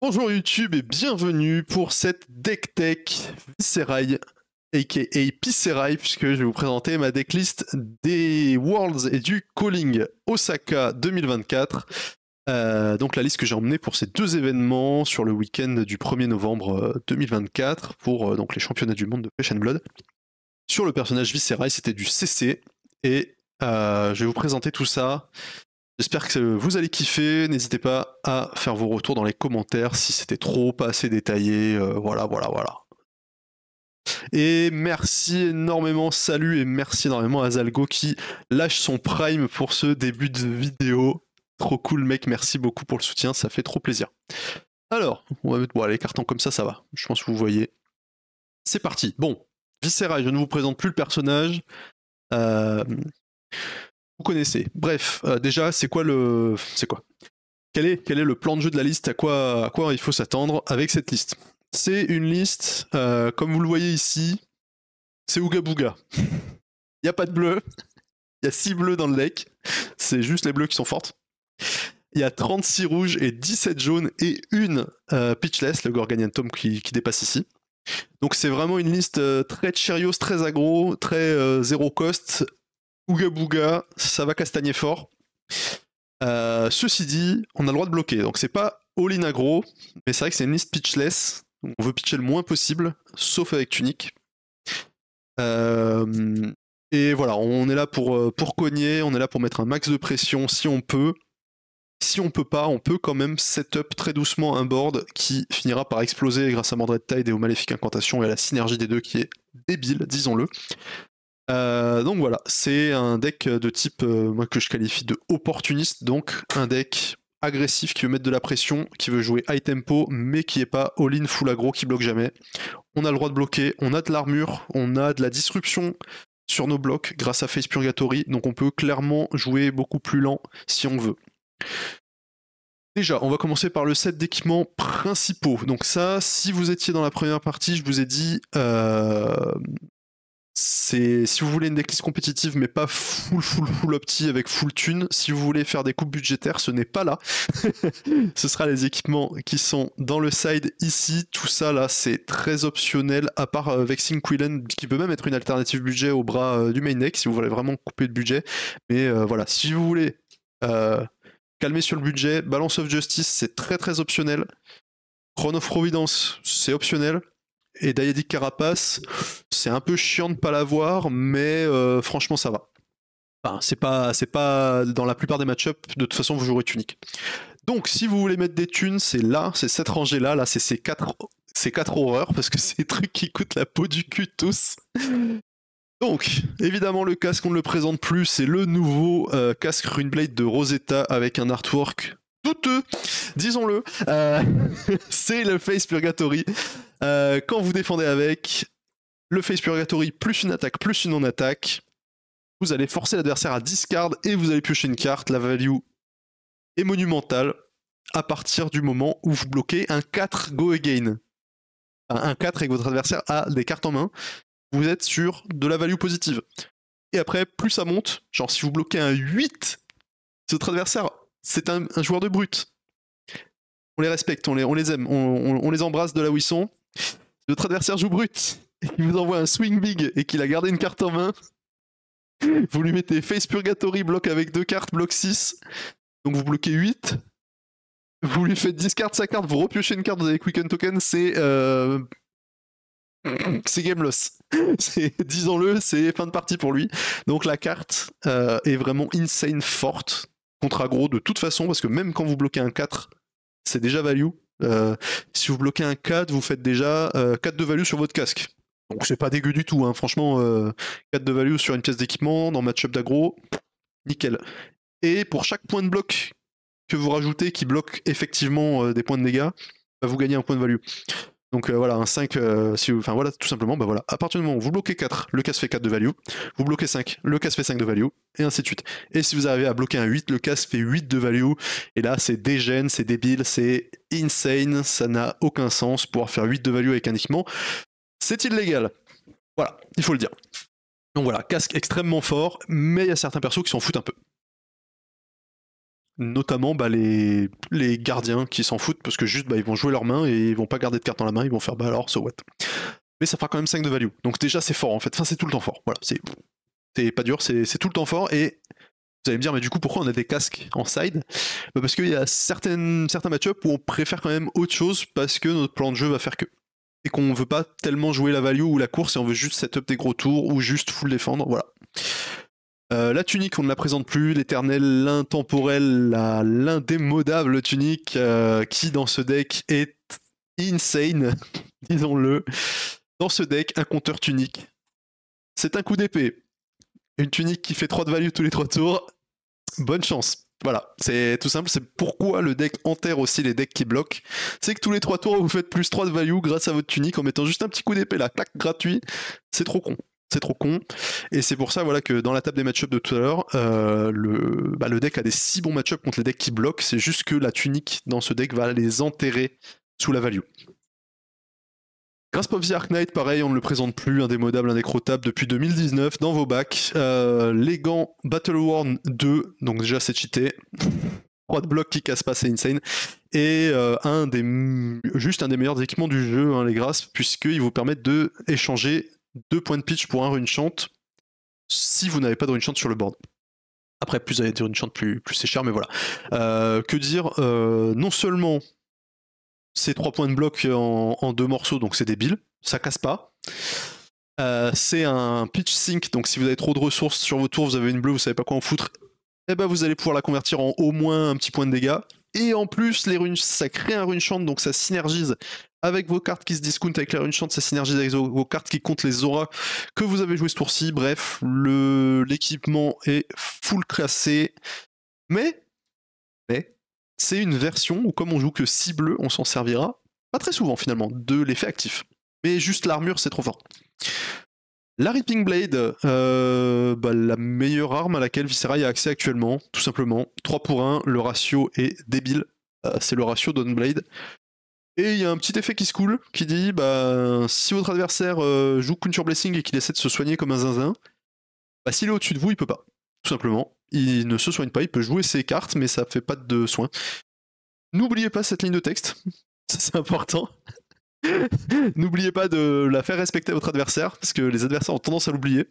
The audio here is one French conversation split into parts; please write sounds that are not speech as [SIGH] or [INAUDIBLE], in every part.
Bonjour YouTube et bienvenue pour cette deck tech Viscerai, aka Piscerai, puisque je vais vous présenter ma decklist des Worlds et du Calling Osaka 2024. Euh, donc la liste que j'ai emmenée pour ces deux événements sur le week-end du 1er novembre 2024 pour euh, donc les championnats du monde de Flesh and Blood. Sur le personnage Viscerai, c'était du CC et euh, je vais vous présenter tout ça J'espère que vous allez kiffer. N'hésitez pas à faire vos retours dans les commentaires si c'était trop, pas assez détaillé. Euh, voilà, voilà, voilà. Et merci énormément, salut et merci énormément à Zalgo qui lâche son prime pour ce début de vidéo. Trop cool mec, merci beaucoup pour le soutien, ça fait trop plaisir. Alors, on va mettre bon, les cartons comme ça, ça va. Je pense que vous voyez. C'est parti. Bon, Viscera, je ne vous présente plus le personnage. Euh, vous connaissez. Bref, euh, déjà, c'est quoi le. C'est quoi? Quel est, quel est le plan de jeu de la liste? À quoi, à quoi il faut s'attendre avec cette liste? C'est une liste, euh, comme vous le voyez ici, c'est Ouga Booga. Il n'y a pas de bleu. Il y a 6 bleus dans le deck. C'est juste les bleus qui sont fortes. Il y a 36 rouges et 17 jaunes et une euh, pitchless, le Gorganiantum qui, qui dépasse ici. Donc c'est vraiment une liste très Cheerios, très agro, très zéro cost, Ouga Booga, ça va castagner fort. Euh, ceci dit, on a le droit de bloquer. Donc c'est pas all-in mais c'est vrai que c'est une liste pitchless. On veut pitcher le moins possible, sauf avec Tunic. Euh, et voilà, on est là pour, euh, pour cogner, on est là pour mettre un max de pression si on peut. Si on peut pas, on peut quand même setup très doucement un board qui finira par exploser grâce à Mordred Tide et aux maléfiques incantations et à la synergie des deux qui est débile, disons-le. Euh, donc voilà, c'est un deck de type euh, que je qualifie de opportuniste, donc un deck agressif qui veut mettre de la pression, qui veut jouer high tempo, mais qui est pas all-in full aggro, qui bloque jamais. On a le droit de bloquer, on a de l'armure, on a de la disruption sur nos blocs grâce à Face Purgatory, donc on peut clairement jouer beaucoup plus lent si on veut. Déjà, on va commencer par le set d'équipements principaux. Donc ça, si vous étiez dans la première partie, je vous ai dit, euh, si vous voulez une decklist compétitive mais pas full full full opti avec full thune, si vous voulez faire des coupes budgétaires, ce n'est pas là. [LAUGHS] ce sera les équipements qui sont dans le side ici. Tout ça là, c'est très optionnel à part euh, Vexing Quillen qui peut même être une alternative budget au bras euh, du main deck si vous voulez vraiment couper de budget. Mais euh, voilà, si vous voulez calmer sur le budget, Balance of Justice, c'est très très optionnel. Chron of Providence, c'est optionnel. Et Diadic Carapace, c'est un peu chiant de pas l'avoir, mais euh, franchement ça va. C'est pas, c'est pas dans la plupart des match-ups, de toute façon vous jouerez tunique. Donc si vous voulez mettre des thunes, c'est là, c'est cette rangée là, là c'est ces quatre, ces quatre horreurs, parce que [LAUGHS] c'est des trucs qui coûtent la peau du cul tous. Donc, évidemment, le casque, on ne le présente plus, c'est le nouveau euh, casque Runeblade de Rosetta avec un artwork douteux, disons-le. Euh, [LAUGHS] c'est le Face Purgatory. Euh, quand vous défendez avec le Face Purgatory plus une attaque plus une non-attaque, vous allez forcer l'adversaire à discard et vous allez piocher une carte. La value est monumentale à partir du moment où vous bloquez un 4 go again. Un 4 et que votre adversaire a des cartes en main, vous êtes sur de la value positive. Et après, plus ça monte, genre si vous bloquez un 8, si votre adversaire c'est un, joueur de brut. On les respecte, on les, aime, on, les embrasse de là où ils sont. Si votre adversaire joue brut qu'il vous envoie un swing big et qu'il a gardé une carte en main, vous lui mettez Face Purgatory, bloc avec deux cartes, bloc 6. Donc vous bloquez 8. Vous lui faites discard sa carte, vous repiochez une carte, vous avez Quicken Token, c'est. Euh... C'est game loss. Disons-le, c'est fin de partie pour lui. Donc la carte euh, est vraiment insane forte contre aggro de toute façon, parce que même quand vous bloquez un 4, c'est déjà value. Euh, si vous bloquez un 4, vous faites déjà 4 euh, de value sur votre casque. Donc c'est pas dégueu du tout, hein. franchement, 4 euh, de value sur une pièce d'équipement, dans match-up d'aggro, nickel. Et pour chaque point de bloc que vous rajoutez qui bloque effectivement des points de dégâts, bah, vous gagnez un point de value. Donc euh, voilà, un 5, euh, si enfin voilà, tout simplement, bah voilà, à partir du moment où vous bloquez 4, le casse fait 4 de value, vous bloquez 5, le casse fait 5 de value, et ainsi de suite. Et si vous arrivez à bloquer un 8, le casse fait 8 de value, et là c'est dégène, c'est débile, c'est insane, ça n'a aucun sens, pouvoir faire 8 de value avec c'est illégal. Voilà, il faut le dire. Donc voilà, casque extrêmement fort, mais il y a certains persos qui s'en foutent un peu. Notamment bah, les, gardiens qui s'en foutent parce que juste bah, ils vont jouer leurs mains et ils vont pas garder de cartes dans la main, ils vont faire bah alors so what? Mais ça fera quand même 5 de value. Donc déjà c'est fort en fait, enfin c'est tout le temps fort. Voilà, c'est pas dur, c'est tout le temps fort et vous allez me dire, mais du coup, pourquoi on a des casques en side? Bah Parce qu'il y a certains match-up où on préfère quand même autre chose parce que notre plan de jeu va faire que. Et qu'on veut pas tellement jouer la value ou la course et on veut juste setup des gros tours ou juste full défendre. Voilà. Euh, la tunique, on ne la présente plus. L'éternel, l'intemporel, l'indémodable tunique euh, qui dans ce deck est insane, [LAUGHS] disons-le. Dans ce deck, un compteur tunique. C'est un coup d'épée. Une tunique qui fait 3 de value tous les 3 tours. Bonne chance. Voilà, c'est tout simple, c'est pourquoi le deck enterre aussi les decks qui bloquent. C'est que tous les 3 tours, vous faites plus 3 de value grâce à votre tunique en mettant juste un petit coup d'épée là, clac, gratuit. C'est trop con. C'est trop con. Et c'est pour ça que dans la table des match-ups de tout à l'heure, euh, le, bah, le deck a des si bons match-ups contre les decks qui bloquent. C'est juste que la tunique dans ce deck va les enterrer sous la value. Grasp of the Ark Knight, pareil, on ne le présente plus, indémodable, indécrotable depuis 2019 dans vos bacs. Euh, les gants Battle Worn 2, donc déjà c'est cheaté. [LAUGHS] 3 de blocs qui cassent pas, c'est insane. Et euh, juste un des meilleurs équipements du jeu, hein, les Grasp, puisqu'ils vous permettent de échanger 2 points de pitch pour un runechant si vous n'avez pas de runechant sur le board. Après, plus vous avez des runechant, plus, plus c'est cher, mais voilà. Euh, que dire Non seulement c'est trois points de bloc en, deux morceaux, donc c'est débile, ça casse pas. Euh, c'est un pitch sync, donc si vous avez trop de ressources sur vos tours, vous avez une bleue, vous savez pas quoi en foutre, eh ben vous allez pouvoir la convertir en au moins un petit point de dégâts. Et en plus, les runes, ça crée un rune chant, donc ça synergise avec vos cartes qui se discountent avec la rune chant, ça synergise avec vos, cartes qui comptent les auras que vous avez joué ce tour-ci. Bref, l'équipement est full classé. Mais, mais, c'est une version où comme on joue que 6 bleus, on s'en servira, pas très souvent finalement, de l'effet actif. Mais juste l'armure, c'est trop fort. La Ripping Blade, euh, bah, la meilleure arme à laquelle Viscera a accès actuellement, tout simplement. 3 pour 1, le ratio est débile. Euh, c'est le ratio Blade. Et il y a un petit effet qui se coule, qui dit, bah, si votre adversaire euh, joue Couture Blessing et qu'il essaie de se soigner comme un zinzin, bah, s'il est au-dessus de vous, il peut pas. Tout simplement il ne se soigne pas, il peut jouer ses cartes, mais ça fait pas de soins. N'oubliez pas cette ligne de texte, [LAUGHS] c'est important. [LAUGHS] N'oubliez pas de la faire respecter à votre adversaire, parce que les adversaires ont tendance à l'oublier.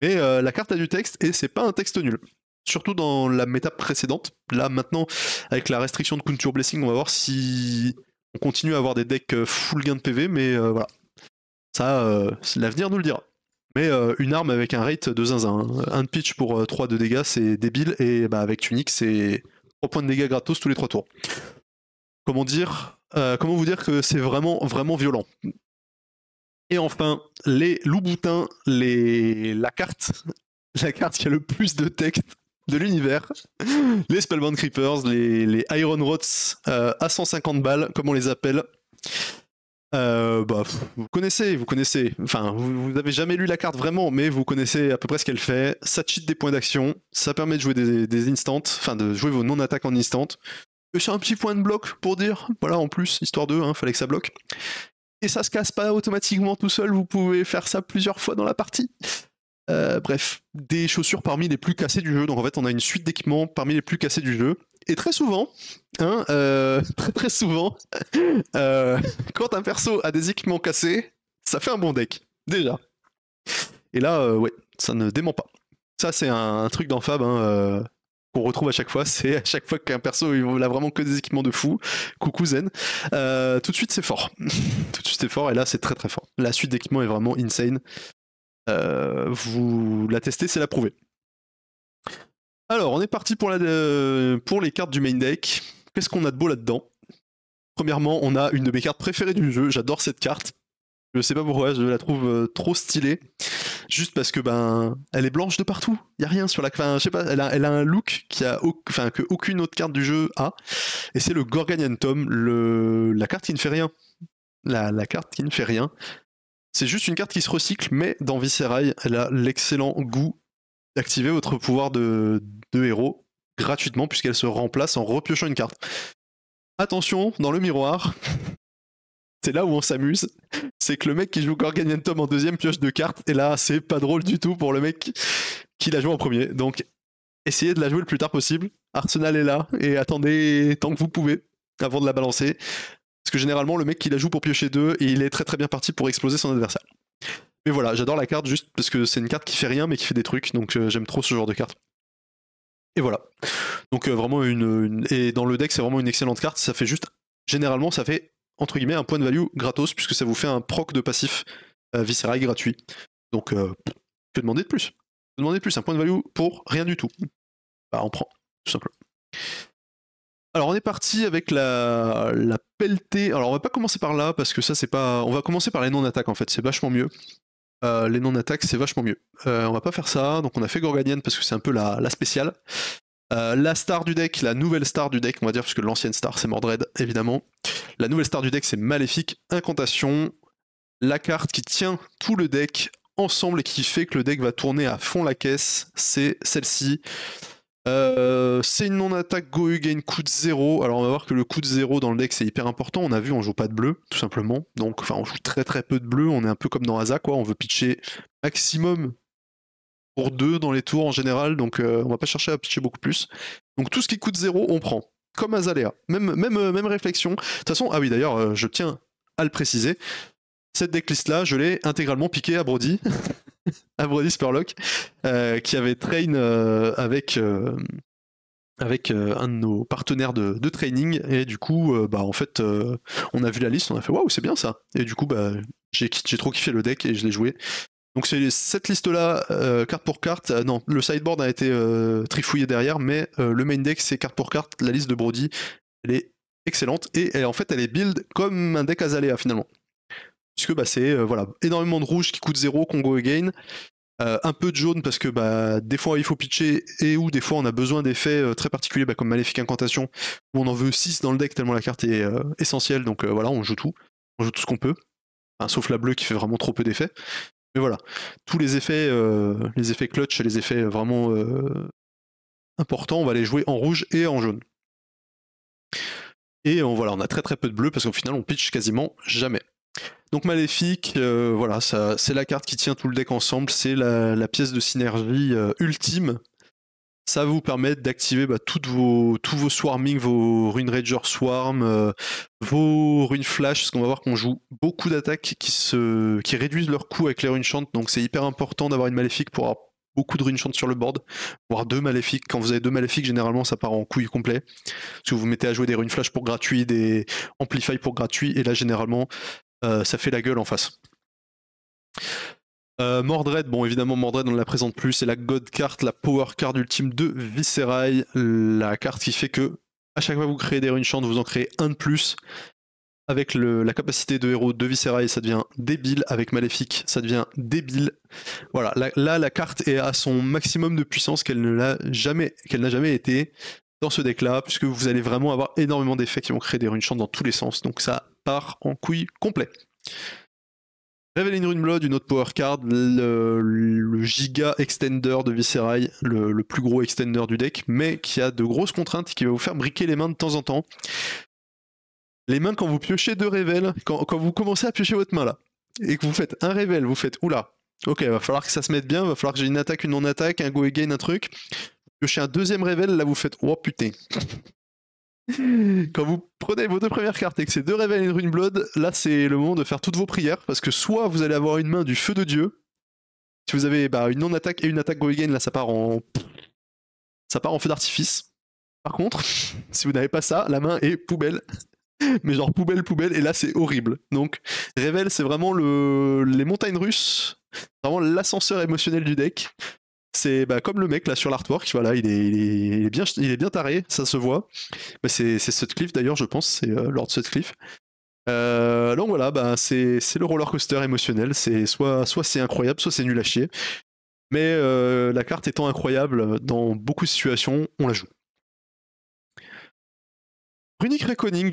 Et euh, la carte a du texte, et c'est pas un texte nul. Surtout dans la méta précédente. Là, maintenant, avec la restriction de Contour Blessing, on va voir si on continue à avoir des decks euh, full gain de PV, mais euh, voilà. Ça, l'avenir nous le dira. Mais une arme avec un rate de zinzin. Hein. Un pitch pour 3 euh, de dégâts, c'est débile. Et bah, avec Tunic, c'est 3 points de dégâts gratos tous les 3 tours. Comment dire euh, Comment vous dire que c'est vraiment, vraiment violent Et enfin, les loups-boutins, la carte, [LAUGHS] la carte qui a le plus de texte de l'univers, les Spellbound Creepers, les, Iron Rots à 150 balles, comme on les appelle. Euh, bah, vous connaissez, vous connaissez. Enfin, vous, n'avez jamais lu la carte vraiment, mais vous connaissez à peu près ce qu'elle fait. Ça cheat des points d'action, ça permet de jouer des, instants, enfin de jouer vos non-attaques en instant. C'est un petit point de bloc pour dire, voilà, en plus, histoire de, hein, fallait que ça bloque. Et ça se casse pas automatiquement tout seul, vous pouvez faire ça plusieurs fois dans la partie. Euh, bref, des chaussures parmi les plus cassées du jeu. Donc en fait, on a une suite d'équipements parmi les plus cassés du jeu. Et très souvent, hein, euh, [LAUGHS] très très souvent, [LAUGHS] euh, quand un perso a des équipements cassés, ça fait un bon deck, déjà. Et là, ouais, ça ne dément pas. Ça, c'est un, truc dans Fab hein, qu'on retrouve à chaque fois. C'est à chaque fois qu'un perso il a vraiment que des équipements de fou. Coucou Zen. tout de suite, c'est fort. [LAUGHS] tout de suite, c'est fort. Et là, c'est très très fort. La suite d'équipements est vraiment insane. Euh, vous la testez, c'est la prouver. Alors, on est parti pour, la, euh, pour les cartes du main deck. Qu'est-ce qu'on a de beau là-dedans? Premièrement, on a une de mes cartes préférées du jeu. J'adore cette carte. Je sais pas pourquoi, je la trouve euh, trop stylée. Juste parce que ben, elle est blanche de partout. Il y a rien sur la. Enfin, je sais pas. Elle a, un look qui a, aucune autre carte du jeu a. Et c'est le Gorganian Tom, le la carte qui ne fait rien. La, carte qui ne fait rien. C'est juste une carte qui se recycle, mais dans Viscerai, elle a l'excellent goût d'activer votre pouvoir de, héros gratuitement, puisqu'elle se remplace en repiochant une carte. Attention, dans le miroir, c'est là où on s'amuse. C'est que le mec qui joue Gorganian Tom en deuxième pioche de cartes, et là, c'est pas drôle du tout pour le mec qui la joue en premier. Donc, essayez de la jouer le plus tard possible. Arsenal est là, et attendez tant que vous pouvez avant de la balancer. Parce que généralement, le mec qui la joue pour piocher 2, et il est très très bien parti pour exploser son adversaire. Mais voilà, j'adore la carte juste parce que c'est une carte qui fait rien mais qui fait des trucs, donc euh, j'aime trop ce genre de carte. Et voilà. Donc euh, vraiment une, Et dans le deck, c'est vraiment une excellente carte. Ça fait juste. Généralement, ça fait entre guillemets un point de value gratos puisque ça vous fait un proc de passif euh, viscéral gratuit. Donc, euh, que demander de plus? Que demander de plus? Un point de value pour rien du tout. Bah, on prend, tout simplement. Alors on est parti avec la, la pelletée. Alors on va pas commencer par là parce que ça c'est pas. On va commencer par les non-attaques en fait, c'est vachement mieux. Euh, les non-attaques c'est vachement mieux. Euh, on va pas faire ça, donc on a fait Gorganian parce que c'est un peu la, la spéciale. Euh, la star du deck, la nouvelle star du deck, on va dire, parce que l'ancienne star c'est Mordred évidemment. La nouvelle star du deck c'est Maléfique, Incantation. La carte qui tient tout le deck ensemble et qui fait que le deck va tourner à fond la caisse, c'est celle-ci. Euh, c'est une non-attaque Go gain coup de 0. Alors on va voir que le coup de 0 dans le deck c'est hyper important. On a vu, on joue pas de bleu, tout simplement. Donc, enfin, on joue très très peu de bleu. On est un peu comme dans Aza, quoi. On veut pitcher maximum pour 2 dans les tours en général. Donc euh, on va pas chercher à pitcher beaucoup plus. Donc tout ce qui coûte 0, on prend. Comme Azalea. Même, euh, réflexion. De toute façon, ah oui, d'ailleurs, je tiens à le préciser. Cette decklist là, je l'ai intégralement piqué à Brody. [LAUGHS] à Brody Spurlock, euh, qui avait train euh, avec, euh, avec un de nos partenaires de, training. Et du coup, bah, en fait, on a vu la liste, on a fait waouh, c'est bien ça. Et du coup, bah, j'ai trop kiffé le deck et je l'ai joué. Donc c'est cette liste-là, carte pour carte. non, le sideboard a été trifouillé derrière, mais le main deck c'est carte pour carte. La liste de Brody, elle est excellente et en fait elle est build comme un deck Azalea finalement puisque bah, c'est euh, voilà, énormément de rouge qui coûte 0 qu'on go again. Euh, un peu de jaune parce que bah, des fois il faut pitcher et ou des fois on a besoin d'effets euh, très particuliers bah, comme Maléfique Incantation où on en veut 6 dans le deck tellement la carte est essentielle donc voilà on joue tout, on joue tout ce qu'on peut, sauf la bleue qui fait vraiment trop peu d'effets. Mais voilà, tous les effets, les effets clutch, les effets vraiment importants, on va les jouer en rouge et en jaune. Et on, voilà, on a très très peu de bleu parce qu'au final on pitch quasiment jamais. Donc Maléfique, euh, voilà, c'est la carte qui tient tout le deck ensemble, c'est la, pièce de synergie euh, ultime. Ça va vous permettre d'activer bah, toutes vos, tous vos swarming, vos runes rager swarm, euh, vos runes flash, parce qu'on va voir qu'on joue beaucoup d'attaques qui, qui réduisent leur coût avec les runes chant, donc c'est hyper important d'avoir une maléfique pour avoir beaucoup de runes chant sur le board, voire deux maléfiques. Quand vous avez deux maléfiques, généralement ça part en couille complet. Parce que vous mettez à jouer des runes flash pour gratuit, des amplify pour gratuit, et là généralement euh, ça fait la gueule en face. Euh, Mordred, bon évidemment Mordred on ne la présente plus, c'est la God card, la power card ultime de Viscerai, la carte qui fait que à chaque fois que vous créez des runes vous en créez un de plus. Avec la capacité de héros de Viscerai, ça devient débile. Avec Maléfique, ça devient débile. Voilà, là, la carte est à son maximum de puissance qu'elle ne jamais, qu'elle n'a jamais été dans ce deck-là, puisque vous allez vraiment avoir énormément d'effets qui vont créer des runes dans tous les sens. Donc ça part en couille complet. Révéler une Rune Blood, une autre power card, le, giga extender de Viscerai, le, plus gros extender du deck, mais qui a de grosses contraintes qui va vous faire briquer les mains de temps en temps. Les mains, quand vous piochez deux révèles, quand, vous commencez à piocher votre main là, et que vous faites un révèle, vous faites oula, ok, va falloir que ça se mette bien, va falloir que j'ai une attaque, une non-attaque, un go again, un truc. Piochez un deuxième révèle, là vous faites oh putain. Quand vous prenez vos deux premières cartes et que c'est deux révèles et une rune blood, là c'est le moment de faire toutes vos prières parce que soit vous allez avoir une main du feu de Dieu, si vous avez bah, une non-attaque et une attaque go again, là ça part en ça part en feu d'artifice. Par contre, [LAUGHS] si vous n'avez pas ça, la main est poubelle. [LAUGHS] Mais genre poubelle, poubelle, et là c'est horrible. Donc, révèle, c'est vraiment le... les montagnes russes, vraiment l'ascenseur émotionnel du deck. C'est bah, comme le mec là sur l'artwork, voilà, il est, bien, taré, ça se voit. Bah, c'est Sutcliffe d'ailleurs, je pense, c'est euh, Lord Sutcliffe. Euh, donc voilà, bah, c'est le roller coaster émotionnel. C'est soit, soit c'est incroyable, soit c'est nul à chier. Mais euh, la carte étant incroyable, dans beaucoup de situations, on la joue. Runic Reckoning,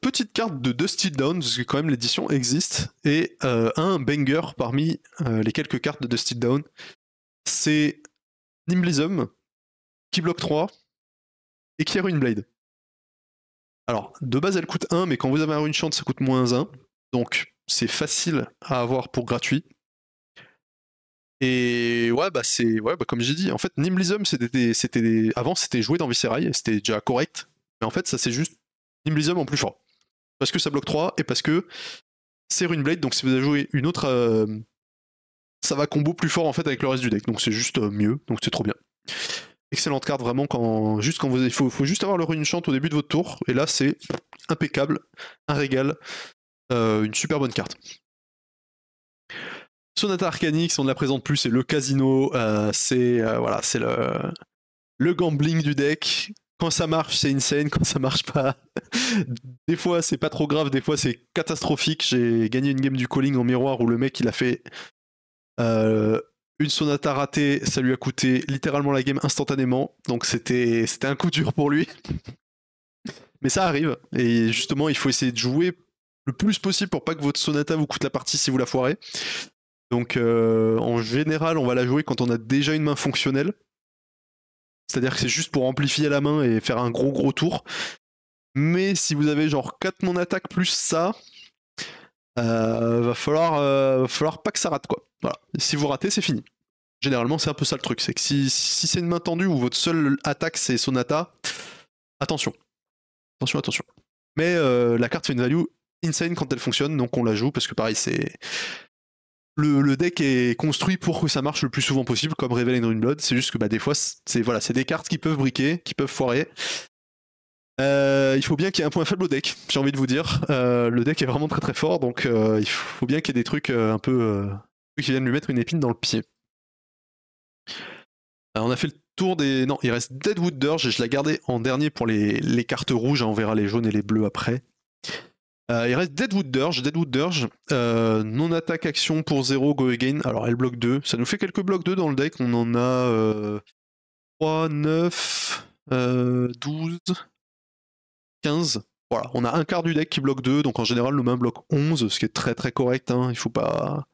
petite carte de Dusty Down, parce que quand même l'édition existe, et un banger parmi les quelques cartes de Dusty Down c'est Nimblism qui bloque 3 et qui a une blade. Alors, de base, elle coûte 1, mais quand vous avez un chante, ça coûte moins 1. Donc, c'est facile à avoir pour gratuit. Et ouais, bah c'est ouais, bah comme j'ai dit, en fait, Nimblism, c'était c'était avant c'était joué dans Viscerai, c'était déjà correct. Mais en fait, ça c'est juste Nimblism en plus fort. Parce que ça bloque 3 et parce que c'est Runeblade, donc si vous avez joué une autre, euh, ça va combo plus fort en fait avec le reste du deck. Donc c'est juste euh, mieux, donc c'est trop bien. Excellente carte vraiment quand juste quand vous il faut, juste avoir le rune chant au début de votre tour et là c'est impeccable, un régal, euh, une super bonne carte. Sonata Arcanix, on ne la présente plus, c'est le casino, euh, c'est voilà, c'est le, le gambling du deck. Quand ça marche, c'est insane, quand ça marche pas, [LAUGHS] des fois c'est pas trop grave, des fois c'est catastrophique. J'ai gagné une game du calling en miroir où le mec il a fait euh, une sonata ratée, ça lui a coûté littéralement la game instantanément, donc c'était un coup dur pour lui. [LAUGHS] Mais ça arrive, et justement il faut essayer de jouer le plus possible pour pas que votre sonata vous coûte la partie si vous la foirez. Donc euh, en général, on va la jouer quand on a déjà une main fonctionnelle. C'est-à-dire que c'est juste pour amplifier la main et faire un gros gros tour. Mais si vous avez genre 4 mon attaque plus ça, euh, va, falloir, va falloir pas que ça rate quoi. Voilà. si vous ratez, c'est fini. Généralement, c'est un peu ça le truc. C'est que si, c'est une main tendue ou votre seule attaque c'est Sonata, attention. Attention, attention. Mais la carte fait une value insane quand elle fonctionne, donc on la joue parce que pareil, c'est le, deck est construit pour que ça marche le plus souvent possible, comme Revel and Blood. C'est juste que bah, des fois, c'est voilà, des cartes qui peuvent briquer, qui peuvent foirer. Euh, il faut bien qu'il y ait un point faible au deck, j'ai envie de vous dire. Euh, le deck est vraiment très très fort, donc euh, il faut bien qu'il y ait des trucs un peu qui viennent lui mettre une épine dans le pied. on a fait le tour des. Non, il reste Deadwood Dirge, et je l'ai gardé en dernier pour les, les cartes rouges, hein, on verra les jaunes et les bleus après. Euh, il reste Deadwood Dirge. Deadwood Dirge, euh, non-attaque action pour 0, go again. Alors elle bloque 2. Ça nous fait quelques blocs 2 dans le deck. On en a 3, 9, 12, 15. Voilà, on a un quart du deck qui bloque 2, donc en général nos mains bloquent 11, ce qui est très très correct. Hein. Il faut pas.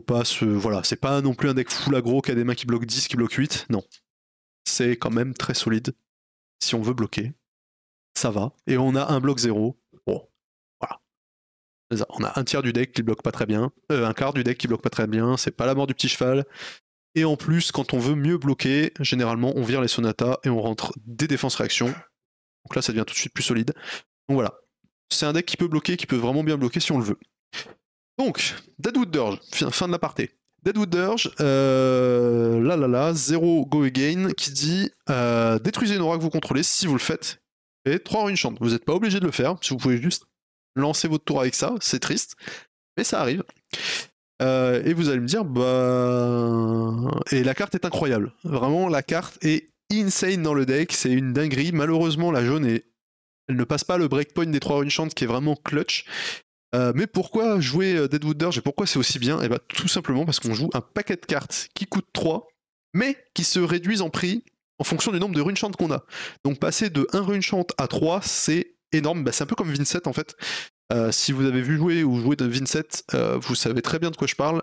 Pas se. Voilà, c'est pas non plus un deck full aggro qui a des mains qui bloquent 10, qui bloquent 8. Non. C'est quand même très solide. Si on veut bloquer, ça va. Et on a un bloc 0 on a un tiers du deck qui bloque pas très bien, euh, un quart du deck qui bloque pas très bien, c'est pas la mort du petit cheval. Et en plus, quand on veut mieux bloquer, généralement on vire les sonatas et on rentre des défenses réactions. Donc là ça devient tout de suite plus solide. Donc voilà. C'est un deck qui peut bloquer, qui peut vraiment bien bloquer si on le veut. Donc, Deadwood Dirge, fin de la partie. Deadwood Dirge, euh, là là là, 0 go again, qui dit euh, détruisez une aura que vous contrôlez si vous le faites. Et 3 runes chante. Vous n'êtes pas obligé de le faire, si vous pouvez juste lancez votre tour avec ça, c'est triste, mais ça arrive. Euh, et vous allez me dire, bah. Et la carte est incroyable. Vraiment, la carte est insane dans le deck, c'est une dinguerie. Malheureusement, la jaune, est... elle ne passe pas le breakpoint des 3 chant qui est vraiment clutch. Euh, mais pourquoi jouer euh, Deadwood Dirge et pourquoi c'est aussi bien? Et eh bah, tout simplement parce qu'on joue un paquet de cartes qui coûtent 3, mais qui se réduisent en prix en fonction du nombre de runechant qu'on a. Donc passer de 1 runechant à 3, c'est énorme. Bah, c'est un peu comme Vincent en fait. Euh, si vous avez vu jouer ou jouer de Vincent, vous savez très bien de quoi je parle.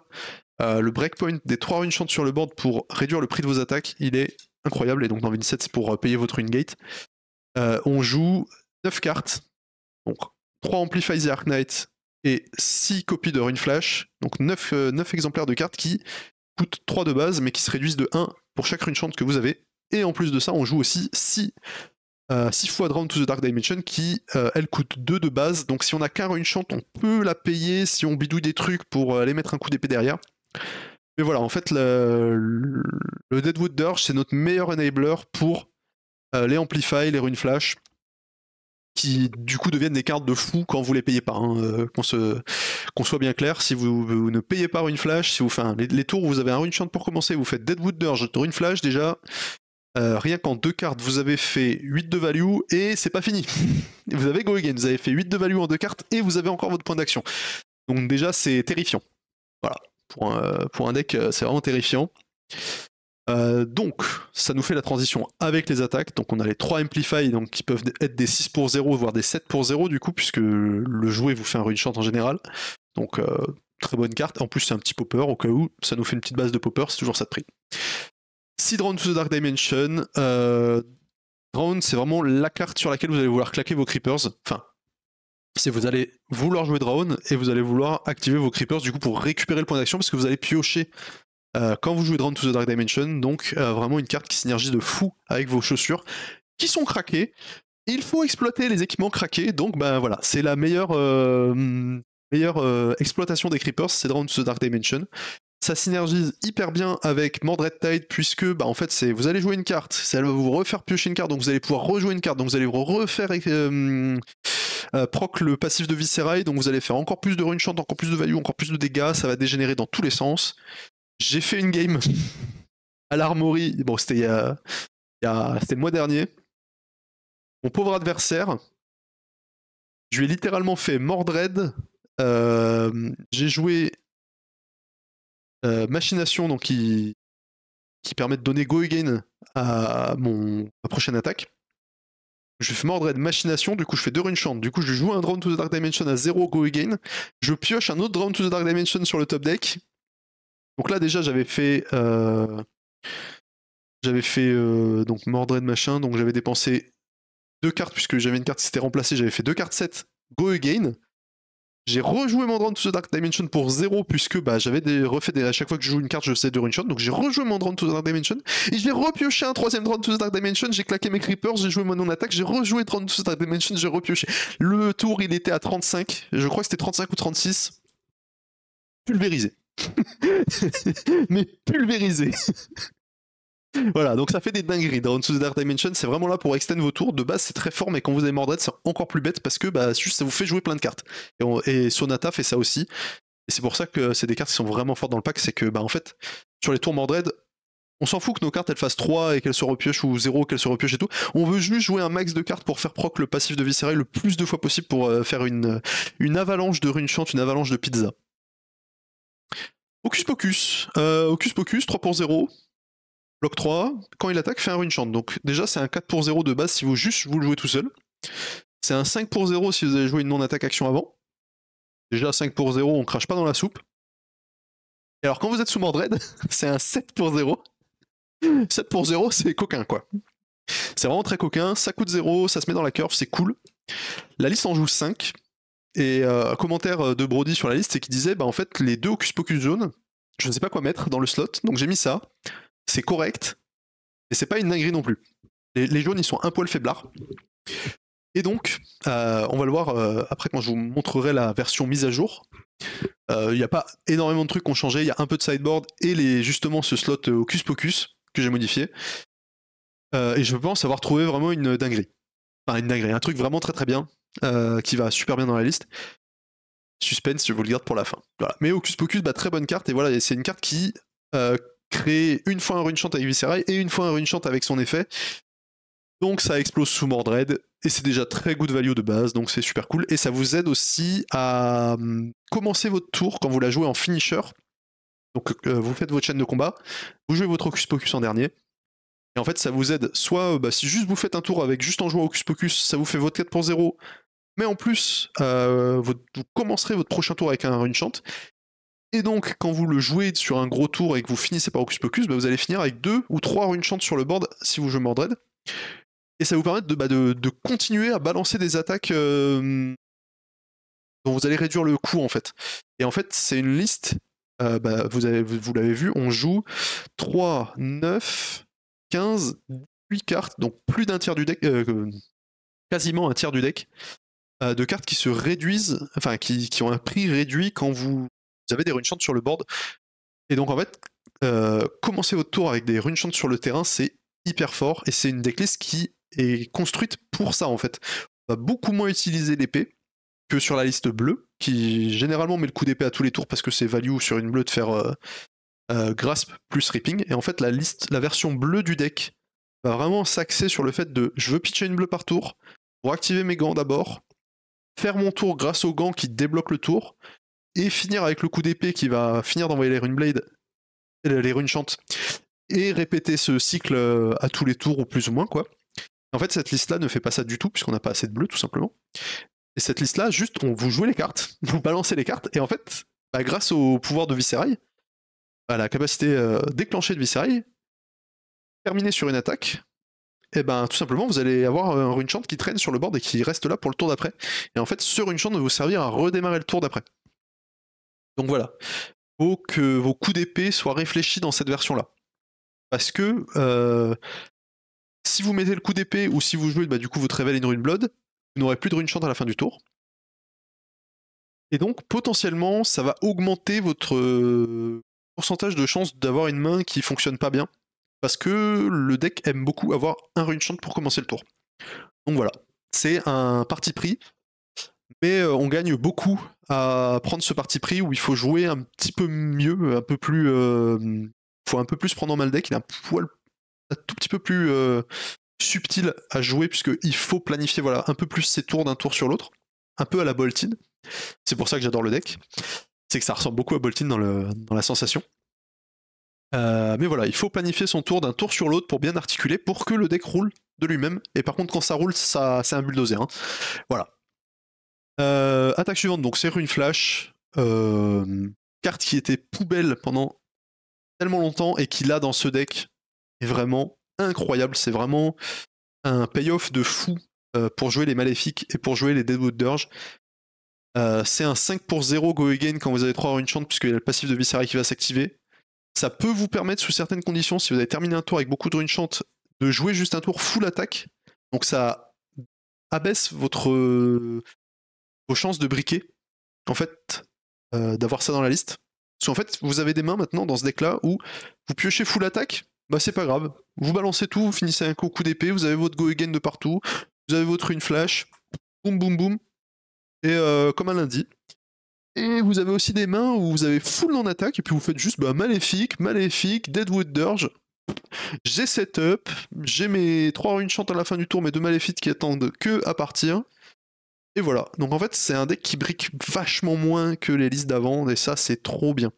Le breakpoint des 3 runes chantes sur le board pour réduire le prix de vos attaques, il est incroyable. Et donc dans Vincent, c'est pour payer votre rune gate. on joue 9 cartes. Donc 3 Amplify the Arc Knight et 6 copies de Rune Flash. Donc 9, 9 exemplaires de cartes qui coûtent 3 de base, mais qui se réduisent de 1 pour chaque rune chante que vous avez. Et en plus de ça, on joue aussi 6 6 fois Drown to the Dark Dimension qui, euh, elle, coûte 2 de base. Donc si on a qu'un une chante, on peut la payer si on bidouille des trucs pour aller mettre un coup d'épée derrière. Mais voilà, en fait, le, Deadwood Dirge, c'est notre meilleur enabler pour euh, les Amplify, les Runes Flash, qui du coup deviennent des cartes de fou quand vous les payez pas. Hein. Euh, qu'on, soit bien clair, si vous, ne payez pas Rune Flash, si vous les, tours où vous avez un Rune Chant pour commencer, vous faites Deadwood Dirge, Rune Flash, déjà, euh, rien qu'en deux cartes, vous avez fait 8 de value et c'est pas fini. [LAUGHS] vous avez go again, vous avez fait 8 de value en deux cartes et vous avez encore votre point d'action. Donc déjà c'est terrifiant. Voilà, pour un, pour un deck euh, c'est vraiment terrifiant. Euh, donc ça nous fait la transition avec les attaques. Donc on a les 3 Amplify donc, qui peuvent être des 6 pour 0 voire des 7 pour 0 du coup puisque le jouet vous fait un rune chant en général. Donc très bonne carte. En plus c'est un petit popper au cas où ça nous fait une petite base de popper, c'est toujours ça de prix. Si Drown to the Dark Dimension, euh, c'est vraiment la carte sur laquelle vous allez vouloir claquer vos creepers. Enfin, c'est vous allez vouloir jouer Drown et vous allez vouloir activer vos creepers du coup pour récupérer le point d'action parce que vous allez piocher euh, quand vous jouez Drown to the Dark Dimension. Donc euh, vraiment une carte qui synergise de fou avec vos chaussures qui sont craquées. Il faut exploiter les équipements craqués, donc ben voilà, c'est la meilleure, meilleure exploitation des Creepers, c'est Drown to the Dark Dimension ça synergise hyper bien avec Mordred Tide puisque bah en fait c'est vous allez jouer une carte, ça va vous refaire piocher une carte, donc vous allez pouvoir rejouer une carte, donc vous allez refaire euh, euh, proc le passif de Viscerai, donc vous allez faire encore plus de rune chant, encore plus de value, encore plus de dégâts, ça va dégénérer dans tous les sens. J'ai fait une game à l'armory, bon c'était il y a, c'était le mois dernier. Mon pauvre adversaire, je lui ai littéralement fait Mordred. Euh, j'ai joué euh, machination donc qui, qui permet de donner go again à mon prochaine attaque. Je fais Mordred machination, du coup je fais deux rune chant, du coup je joue un drone to the Dark Dimension à 0 go again. Je pioche un autre drone to the Dark Dimension sur le top deck. Donc là déjà j'avais fait euh, j'avais fait euh, Mordred machin, donc j'avais dépensé deux cartes puisque j'avais une carte qui s'était remplacée, j'avais fait deux cartes 7 go again. J'ai rejoué mon Drone to the Dark Dimension pour 0 puisque bah, j'avais des, refait des, à chaque fois que je joue une carte je sais de rune shot donc j'ai rejoué mon Drone to the Dark Dimension et j'ai repioché un troisième Drone to the Dark Dimension, j'ai claqué mes creepers, j'ai joué mon non-attaque, j'ai rejoué Drone to the Dark Dimension, j'ai repioché. Le tour il était à 35, je crois que c'était 35 ou 36. Pulvérisé. [LAUGHS] Mais pulvérisé. Voilà, donc ça fait des dingueries. Down to the Dark Dimension, c'est vraiment là pour extend vos tours. De base, c'est très fort, mais quand vous avez Mordred, c'est encore plus bête parce que bah, juste, ça vous fait jouer plein de cartes. Et, Sonata fait ça aussi. Et c'est pour ça que c'est des cartes qui sont vraiment fortes dans le pack. C'est que, bah, en fait, sur les tours Mordred, on s'en fout que nos cartes elles fassent 3 et qu'elles se repiochent ou 0 qu'elles se repiochent et tout. On veut juste jouer un max de cartes pour faire proc le passif de Visceral le plus de fois possible pour euh, faire une, une avalanche de rune chant, une avalanche de pizza. Ocus Pocus. Euh, Ocus Pocus, 3 pour 0. Bloc 3, quand il attaque, fait un rune chant. Donc déjà, c'est un 4 pour 0 de base si vous juste vous le jouez tout seul. C'est un 5 pour 0 si vous avez joué une non-attaque action avant. Déjà, 5 pour 0, on crache pas dans la soupe. Et alors, quand vous êtes sous Mordred, [LAUGHS] c'est un 7 pour 0. 7 pour 0, c'est coquin, quoi. C'est vraiment très coquin, ça coûte 0, ça se met dans la curve, c'est cool. La liste en joue 5. Et euh, un commentaire de Brody sur la liste, c'est qu'il disait, bah en fait, les deux Hocus Pocus Zone, je ne sais pas quoi mettre dans le slot, donc j'ai mis ça c'est correct, mais c'est pas une dinguerie non plus. Les, jaunes, ils sont un poil faiblards. Et donc, euh, on va le voir euh, après quand je vous montrerai la version mise à jour. Euh, il n'y a pas énormément de trucs qui ont changé, il y a un peu de sideboard et justement ce slot Hocus Pocus que j'ai modifié. et je pense avoir trouvé vraiment une dinguerie. Enfin, une dinguerie, un truc vraiment très très bien, qui va super bien dans la liste. Suspense, je vous le garde pour la fin. Mais Hocus Pocus, bah, très bonne carte, et voilà, c'est une carte qui créer une fois un rune chant avec Viscerai et une fois un rune chant avec son effet. Donc ça explose sous Mordred et c'est déjà très good value de base, donc c'est super cool. Et ça vous aide aussi à hum, commencer votre tour quand vous la jouez en finisher. Donc euh, vous faites votre chaîne de combat, vous jouez votre Hocus Pocus en dernier. Et en fait ça vous aide soit bah, si juste vous faites un tour avec juste en jouant Hocus Pocus, ça vous fait votre 4 pour 0. Mais en plus, euh, vous, commencerez votre prochain tour avec un rune chant. Et donc, quand vous le jouez sur un gros tour et que vous finissez par Hocus Pocus, bah, vous allez finir avec deux ou trois runes chantes sur le board si vous jouez Mordred. Et ça vous permet de, bah, continuer à balancer des attaques euh, dont vous allez réduire le coût en fait. Et en fait, c'est une liste, euh, bah, vous, l'avez vu, on joue 3, 9, 15, 8 cartes, donc plus d'un tiers du deck, quasiment un tiers du deck, de cartes qui se réduisent, enfin qui, ont un prix réduit quand vous avez des runes sur le board. Et donc en fait, euh, commencer votre tour avec des runes sur le terrain, c'est hyper fort et c'est une decklist qui est construite pour ça en fait. On va beaucoup moins utiliser l'épée que sur la liste bleue, qui généralement met le coup d'épée à tous les tours parce que c'est value sur une bleue de faire euh, euh, grasp plus ripping. Et en fait, la la version bleue du deck va vraiment s'axer sur le fait de je veux pitcher une bleue par tour pour activer mes gants d'abord, faire mon tour grâce aux gants qui débloquent le tour, et finir avec le coup d'épée qui va finir d'envoyer les runes blade, euh, les runes chantes, et répéter ce cycle euh, à tous les tours ou plus ou moins quoi. En fait, cette liste-là ne fait pas ça du tout puisqu'on n'a pas assez de bleu tout simplement. Et cette liste-là, juste, on vous jouez les cartes, [LAUGHS] vous balancez les cartes, et en fait, bah, grâce au pouvoir de Viscerai, à la capacité euh, déclenchée de Viscerai, terminer sur une attaque, et eh ben tout simplement vous allez avoir un rune chant qui traîne sur le board et qui reste là pour le tour d'après. Et en fait, ce rune chant va vous servir à redémarrer le tour d'après. Donc voilà. faut que vos coups d'épée soient réfléchis dans cette version-là. Parce que euh, si vous mettez le coup d'épée ou si vous jouez bah, du coup votre Revel in Rune Blood, vous n'aurez plus de Rune Chant à la fin du tour. Et donc potentiellement ça va augmenter votre euh, pourcentage de chance d'avoir une main qui fonctionne pas bien. Parce que le deck aime beaucoup avoir un Rune Chant pour commencer le tour. Donc voilà, c'est un parti pris mais euh, on gagne beaucoup à prendre ce parti pris où il faut jouer un petit peu mieux, un peu plus. Euh, faut un peu plus prendre en mal deck. Il est un poil, un tout petit peu plus euh, subtil à jouer puisqu'il faut planifier voilà un peu plus ses tours d'un tour sur l'autre, un peu à la Boltin. C'est pour ça que j'adore le deck. C'est que ça ressemble beaucoup à Boltin dans, le, dans la sensation. Mais voilà, il faut planifier son tour d'un tour sur l'autre pour bien articuler pour que le deck roule de lui-même. Et par contre, quand ça roule, ça, c'est un bulldozer. Hein. Voilà. Euh, attaque suivante, donc c'est Rune Flash. Euh, carte qui était poubelle pendant tellement longtemps et qui là dans ce deck est vraiment incroyable. C'est vraiment un payoff de fou euh, pour jouer les maléfiques et pour jouer les Deadwood Dirge. c'est un 5 pour 0 go again quand vous avez 3 rune chant puisqu'il y a le passif de Viscera qui va s'activer. Ça peut vous permettre sous certaines conditions, si vous avez terminé un tour avec beaucoup de rune chant, de jouer juste un tour full attaque. Donc ça abaisse votre, vos chances de briquer, en fait, euh, d'avoir ça dans la liste. Parce qu'en fait, vous avez des mains maintenant dans ce deck-là où vous piochez full attaque, bah c'est pas grave. Vous balancez tout, vous finissez un coup, coup d'épée, vous avez votre go again de partout, vous avez votre une flash, boum boum boum, et euh, comme un lundi. Et vous avez aussi des mains où vous avez full en attaque, et puis vous faites juste bah, maléfique, maléfique, Deadwood Dirge. J'ai setup, j'ai mes 3 runes chante à la fin du tour, mes deux maléfiques qui attendent que à partir. Et voilà. Donc en fait, c'est un deck qui brique vachement moins que les listes d'avant, et ça, c'est trop bien.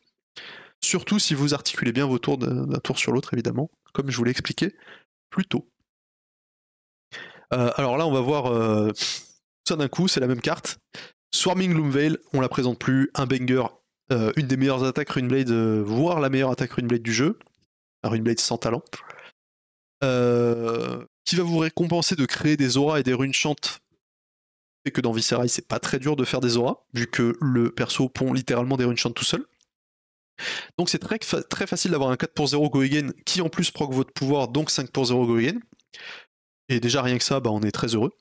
Surtout si vous articulez bien vos tours d'un tour sur l'autre, évidemment, comme je vous l'ai expliqué plus tôt. Euh, alors là, on va voir euh, ça d'un coup, c'est la même carte. Swarming Loomveil, on la présente plus, un banger, euh, une des meilleures attaques Runeblade, voire la meilleure attaque Runeblade du jeu. Un Runeblade sans talent. qui va vous récompenser de créer des auras et des runes chantes? Que dans Viscerai, c'est pas très dur de faire des auras, vu que le perso pond littéralement des chant tout seul. Donc c'est très, facile d'avoir un 4 pour 0 go qui en plus proc votre pouvoir, donc 5 pour 0 go again. Et déjà rien que ça, bah, on est très heureux.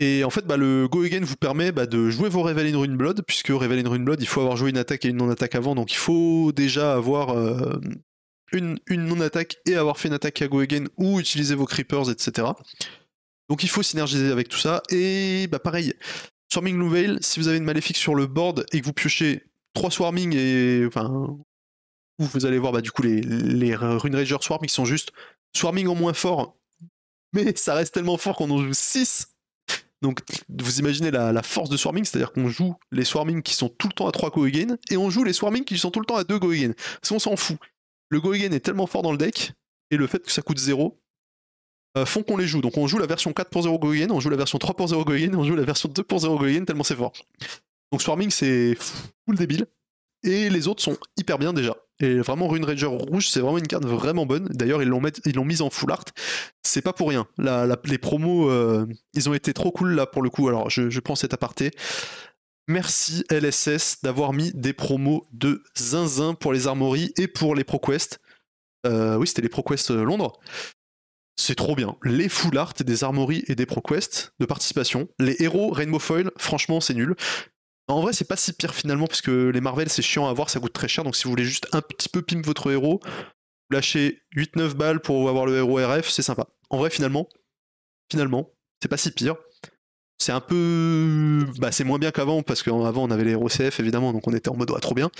Et en fait, bah, le Go Again vous permet bah, de jouer vos Revel in Rune Blood, puisque Revel in Rune Blood, il faut avoir joué une attaque et une non-attaque avant, donc il faut déjà avoir euh, une, non-attaque et avoir fait une attaque à Go Again ou utiliser vos Creepers, etc. Donc il faut synergiser avec tout ça. Et bah pareil, Swarming Nouvelle, si vous avez une maléfique sur le board et que vous piochez 3 Swarming et. Enfin. Vous allez voir bah, du coup les, les Rune Rager Swarming qui sont juste Swarming en moins fort. Mais ça reste tellement fort qu'on en joue 6. Donc vous imaginez la, force de Swarming, c'est-à-dire qu'on joue les Swarming qui sont tout le temps à 3 go et on joue les Swarming qui sont tout le temps à 2 go. Parce qu'on s'en fout. Le go est tellement fort dans le deck et le fait que ça coûte 0, euh, font qu'on les joue. Donc on joue la version 4 pour 0 Goyen, on joue la version 3 pour 0 Goyen, on joue la version 2 pour 0 Goyen, tellement c'est fort. Donc Swarming c'est full débile. Et les autres sont hyper bien déjà. Et vraiment Rune Ranger rouge, c'est vraiment une carte vraiment bonne. D'ailleurs, ils l'ont mise en full art. C'est pas pour rien. les promos, euh, ils ont été trop cool là pour le coup. Alors, je, prends cet aparté. Merci LSS d'avoir mis des promos de zinzin pour les armories et pour les ProQuest. Euh, oui, c'était les ProQuest Londres c'est trop bien. Les full art des armories et des ProQuest de participation. Les héros Rainbow Foil, franchement, c'est nul. En vrai, c'est pas si pire finalement, parce que les Marvel, c'est chiant à avoir, ça coûte très cher. Donc si vous voulez juste un petit peu pimp votre héros, lâchez 8-9 balles pour avoir le héros RF, c'est sympa. En vrai, finalement, finalement, c'est pas si pire. C'est un peu. Bah, c'est moins bien qu'avant, parce qu'avant, on avait les héros CF, évidemment, donc on était en mode, ah, trop bien.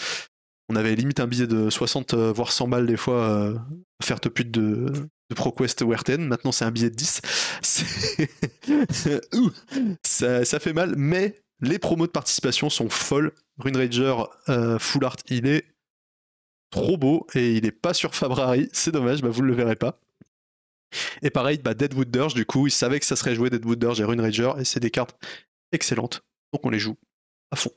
On avait limite un billet de 60, euh, voire 100 balles des fois, euh, faire top de, de ProQuest Werten. Maintenant, c'est un billet de 10. [LAUGHS] [LAUGHS] ça, ça, fait mal, mais les promos de participation sont folles. Rune Rager euh, Full Art, il est trop beau et il est pas sur Fabrari. C'est dommage, bah, vous ne le verrez pas. Et pareil, bah, Deadwood Dirge, du coup, ils savaient que ça serait joué Deadwood Dirge et Rune Rager, et c'est des cartes excellentes. Donc on les joue à fond.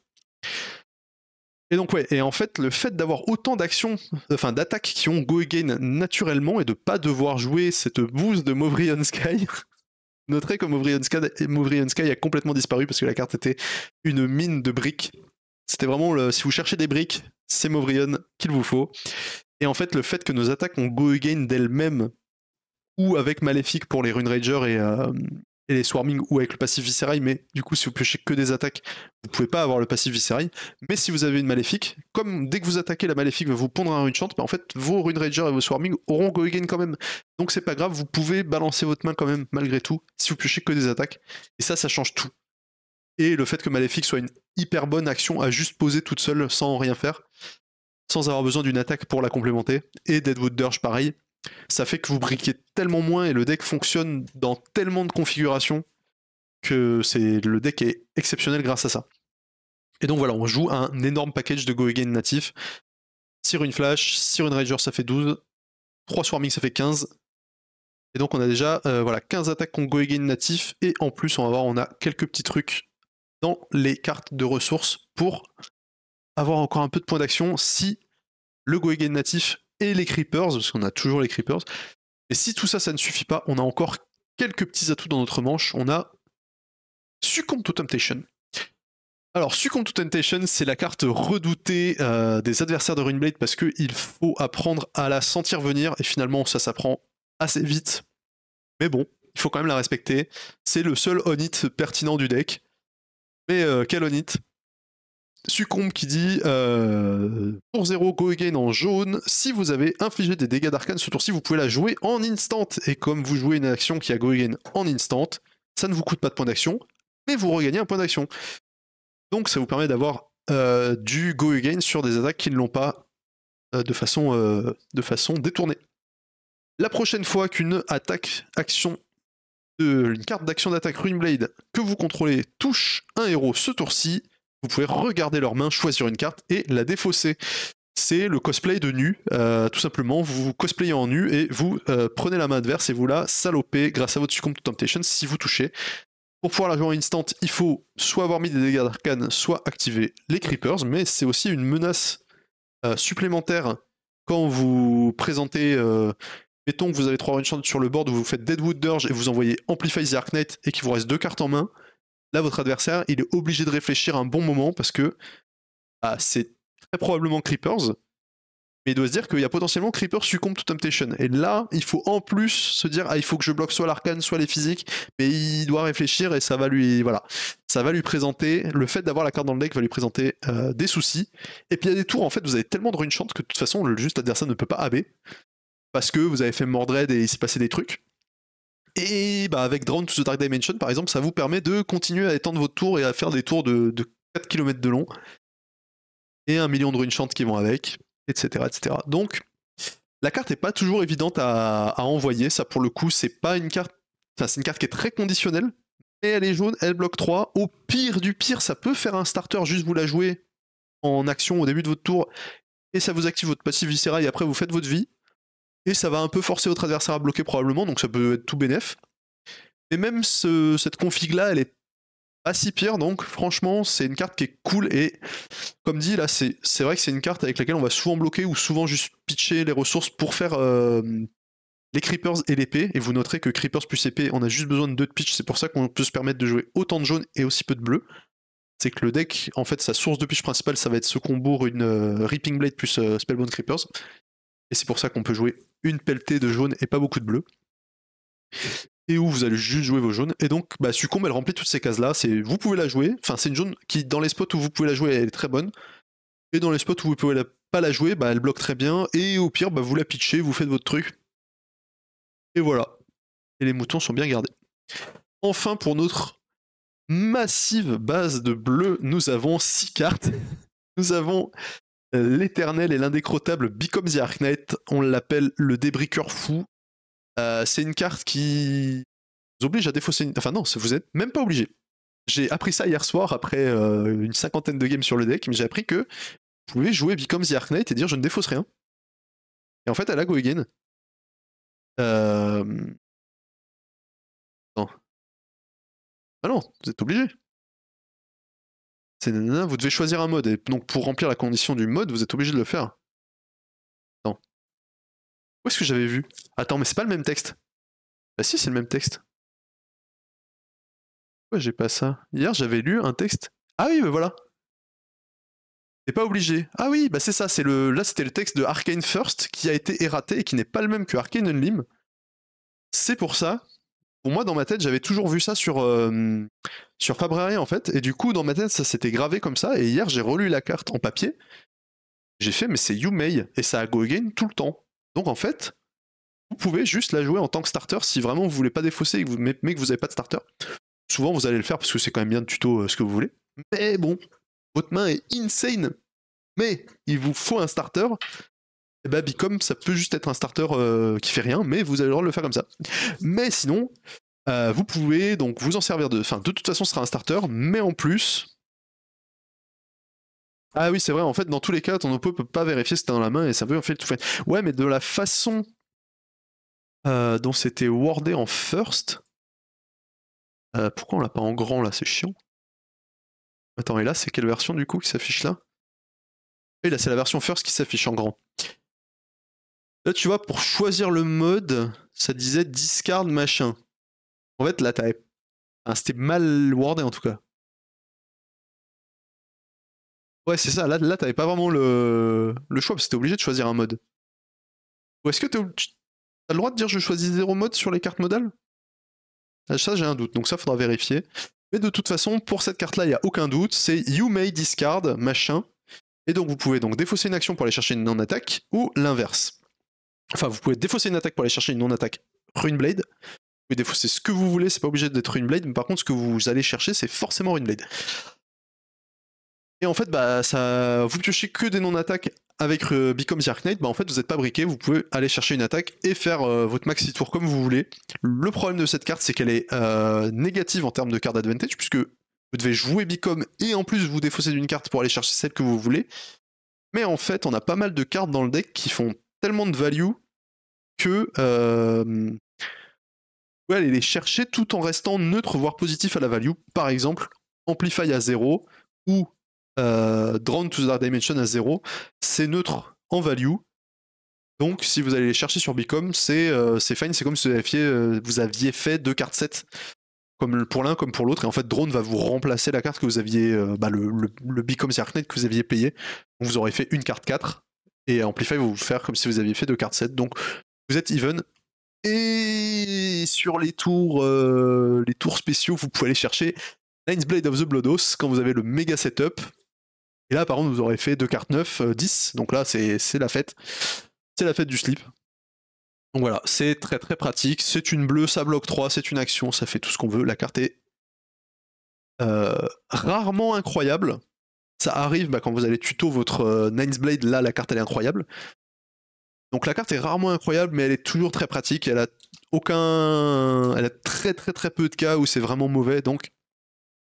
Et donc ouais, et en fait, le fait d'avoir autant d'actions, enfin d'attaques qui ont go again naturellement et de pas devoir jouer cette boost de Movrian Sky, [LAUGHS] noterez que Movrian Sky, Sky, a complètement disparu parce que la carte était une mine de briques. C'était vraiment, le, si vous cherchez des briques, c'est Movrion qu'il vous faut. Et en fait, le fait que nos attaques ont go again d'elles-mêmes, ou avec Maléfique pour les Rune Rager et, euh, les Swarming, ou avec le passif Viscerail, mais du coup, si vous piochez que des attaques, vous pouvez pas avoir le passif Viscerail. Mais si vous avez une Maléfique, comme dès que vous attaquez, la Maléfique va vous pondre un Rune Chant, bah en fait, vos Rune Rager et vos Swarming auront go again quand même. Donc c'est pas grave, vous pouvez balancer votre main quand même, malgré tout, si vous piochez que des attaques. Et ça, ça change tout. Et le fait que Maléfique soit une hyper bonne action à juste poser toute seule sans rien faire, sans avoir besoin d'une attaque pour la complémenter. Et Deadwood Dirge pareil, ça fait que vous briquez tellement moins et le deck fonctionne dans tellement de configurations que c'est le deck est exceptionnel grâce à ça. Et donc voilà, on joue un énorme package de Go Again natif. 6 une flash, 6 une rager ça fait 12, 3 swarming ça fait 15. Et donc on a déjà euh, voilà, 15 attaques qu'on Go natif et en plus on va voir on a quelques petits trucs dans les cartes de ressources pour avoir encore un peu de points d'action si le Go Again natif et les Creepers, parce qu'on a toujours les Creepers. Et si tout ça, ça ne suffit pas, on a encore quelques petits atouts dans notre manche. On a Succomb to Temptation. Alors, Succomb to Temptation, c'est la carte redoutée euh, des adversaires de Runeblade parce qu'il faut apprendre à la sentir venir et finalement, ça s'apprend assez vite. Mais bon, il faut quand même la respecter. C'est le seul on-hit pertinent du deck. Mais euh, quel on-hit Succombe qui dit euh, pour 0 go again en jaune, si vous avez infligé des dégâts d'arcane ce tour-ci, vous pouvez la jouer en instant. Et comme vous jouez une action qui a go again en instant, ça ne vous coûte pas de points d'action, mais vous regagnez un point d'action. Donc ça vous permet d'avoir euh, du go again sur des attaques qui ne l'ont pas euh, de, façon, détournée. La prochaine fois qu'une attaque action une carte d'action d'attaque Runeblade que vous contrôlez touche un héros ce tour-ci, vous pouvez regarder leurs mains, choisir une carte et la défausser. C'est le cosplay de nu, euh, tout simplement. Vous vous cosplayez en nu et vous euh, prenez la main adverse et vous la salopez grâce à votre Succumb to Temptation si vous touchez. Pour pouvoir la jouer en instant, il faut soit avoir mis des dégâts d'arcane, soit activer les creepers, mais c'est aussi une menace euh, supplémentaire quand vous présentez. mettons que vous avez trois chance sur le board où vous faites Deadwood Dirge et vous envoyez Amplify the Arknight et qu'il vous reste deux cartes en main là, votre adversaire, il est obligé de réfléchir un bon moment parce que bah, c'est très probablement Creepers, mais il doit se dire qu'il y a potentiellement Creepers succombe to Temptation. Et là, il faut en plus se dire, ah, il faut que je bloque soit l'arcane, soit les physiques, mais il doit réfléchir et ça va lui, voilà, ça va lui présenter, le fait d'avoir la carte dans le deck va lui présenter euh, des soucis. Et puis il y a des tours, en fait, vous avez tellement de rune chance que de toute façon, le juste adversaire ne peut pas AB, parce que vous avez fait Mordred et il s'est passé des trucs. Et bah, avec Drown to the Dark Dimension, par exemple, ça vous permet de continuer à étendre votre tour et à faire des tours de, 4 km de long. Et un million de runes chantes qui vont avec, etc. etc. Donc, la carte n'est pas toujours évidente à, envoyer. Ça, pour le coup, c'est pas une carte. Enfin, c'est une carte qui est très conditionnelle. Mais elle est jaune, elle bloque 3. Au pire du pire, ça peut faire un starter, juste vous la jouer en action au début de votre tour. Et ça vous active votre passif viscéral et après vous faites votre vie et ça va un peu forcer votre adversaire à bloquer probablement, donc ça peut être tout bénef. Et même cette config là, elle est pas si pire, donc franchement, c'est une carte qui est cool et comme dit là, c'est vrai que c'est une carte avec laquelle on va souvent bloquer ou souvent juste pitcher les ressources pour faire euh, les creepers et l'épée. Et vous noterez que creepers plus épée, on a juste besoin de deux de pitch, c'est pour ça qu'on peut se permettre de jouer autant de jaune et aussi peu de bleu. C'est que le deck, en fait, sa source de pitch principale, ça va être ce combo une euh, Ripping Blade plus euh, Spellbound Creepers. Et c'est pour ça qu'on peut jouer une pelletée de jaune et pas beaucoup de bleu. Et où vous allez juste jouer vos jaunes. Et donc, bah, Succombe, elle remplit toutes ces cases-là. Vous pouvez la jouer. Enfin, c'est une jaune qui, dans les spots où vous pouvez la jouer, elle est très bonne. Et dans les spots où vous pouvez pas la jouer, bah, elle bloque très bien. Et au pire, bah, vous la pitchez, vous faites votre truc. Et voilà. Et les moutons sont bien gardés. Enfin, pour notre massive base de bleu, nous avons 6 cartes. Nous avons l'éternel et l'indécrottable Become the Arknight. On l'appelle le débriqueur fou. Euh, c'est une carte qui vous oblige à défausser une... Enfin non, vous êtes même pas obligé. J'ai appris ça hier soir après euh, une cinquantaine de games sur le deck, mais j'ai appris que vous pouvez jouer Become the Arknight et dire je ne défausse rien. Et en fait, elle a go again. Euh... Non. Ah non, vous êtes obligé vous devez choisir un mode. Et donc pour remplir la condition du mode, vous êtes obligé de le faire. Attends. Où est-ce que j'avais vu? Attends, mais c'est pas le même texte. Bah si, c'est le même texte. Pourquoi j'ai pas ça? Hier, j'avais lu un texte. Ah oui, mais voilà. T'es pas obligé. Ah oui, bah c'est ça, c'est le. Là c'était le texte de Arcane First qui a été erraté et qui n'est pas le même que Arcane Unlim. C'est pour ça. Pour moi, dans ma tête, j'avais toujours vu ça sur, euh, en fait. Et du coup, dans ma tête, ça s'était gravé comme ça. Et hier, j'ai relu la carte en papier. J'ai fait, mais c'est You May. Et ça a go again tout le temps. Donc en fait, vous pouvez juste la jouer en tant que starter si vraiment vous voulez pas défausser et que vous, mais que vous avez pas de starter. Souvent, vous allez le faire parce que c'est quand même bien de tuto euh, ce que vous voulez. Mais bon, votre main est insane. Mais il vous faut un starter. Et bah, Bicom, ça peut juste être un starter euh, qui fait rien, mais vous avez le droit de le faire comme ça. Mais sinon, euh, vous pouvez donc vous en servir de. Enfin, de toute façon, ce sera un starter, mais en plus. Ah oui, c'est vrai, en fait, dans tous les cas, ton oppo peut pas vérifier si t'es dans la main et ça veut en fait tout fait. Ouais, mais de la façon euh, dont c'était wordé en first. pourquoi on l'a pas en grand là? C'est chiant. Attends, et là, c'est quelle version du coup qui s'affiche là? Et là, c'est la version first qui s'affiche en grand. Là, tu vois, pour choisir le mode, ça disait discard machin. En fait, là, t'avais. C'était mal wordé en tout cas. Ouais, c'est ça. Là, t'avais pas vraiment le, le choix parce que t'es obligé de choisir un mode. Ou est-ce que t'as le droit de dire je choisis zéro mode sur les cartes modales? Ah, Ça, j'ai un doute. Donc, ça, faudra vérifier. Mais de toute façon, pour cette carte-là, il n'y a aucun doute. C'est you may discard machin. Et donc, vous pouvez donc défausser une action pour aller chercher une non-attaque ou l'inverse. Enfin, vous pouvez défausser une attaque pour aller chercher une non-attaque Runeblade. Vous pouvez défausser ce que vous voulez, c'est pas obligé d'être Runeblade, mais par contre, ce que vous allez chercher, c'est forcément Runeblade. Et en fait, bah, ça, vous piochez que des non-attaques avec euh, Become the Knight, bah, en fait, vous n'êtes pas briqué, vous pouvez aller chercher une attaque et faire euh, votre maxi tour comme vous voulez. Le problème de cette carte, c'est qu'elle est, euh, négative en termes de card advantage, puisque vous devez jouer Become et en plus vous défausser d'une carte pour aller chercher celle que vous voulez. Mais en fait, on a pas mal de cartes dans le deck qui font tellement de value que euh, vous allez les chercher tout en restant neutre, voire positif à la value. Par exemple, Amplify à 0 ou euh, Drawn to the Dimension à 0, c'est neutre en value. Donc si vous allez les chercher sur Become, c'est euh, fine, c'est comme si vous aviez, euh, vous aviez fait deux cartes 7 comme pour l'un comme pour l'autre, et en fait Drone va vous remplacer la carte que vous aviez, bah, le, le, le Become que vous aviez payé. vous aurez fait une carte 4, et Amplify va vous faire comme si vous aviez fait deux cartes 7. Donc vous êtes even. Et sur les tours, euh, les tours spéciaux, vous pouvez aller chercher Nine's Blade of the Bloodos quand vous avez le méga setup. Et là, par contre, vous aurez fait deux cartes 9, 10. Euh, Donc là, c'est la fête. C'est la fête du slip. Donc voilà, c'est très très pratique. C'est une bleue, ça bloque 3, c'est une action, ça fait tout ce qu'on veut. La carte est euh, rarement incroyable. Ça arrive bah, quand vous allez tuto votre Nine's Blade, là la carte elle est incroyable. Donc la carte est rarement incroyable, mais elle est toujours très pratique. Elle a aucun, elle a très très très peu de cas où c'est vraiment mauvais. Donc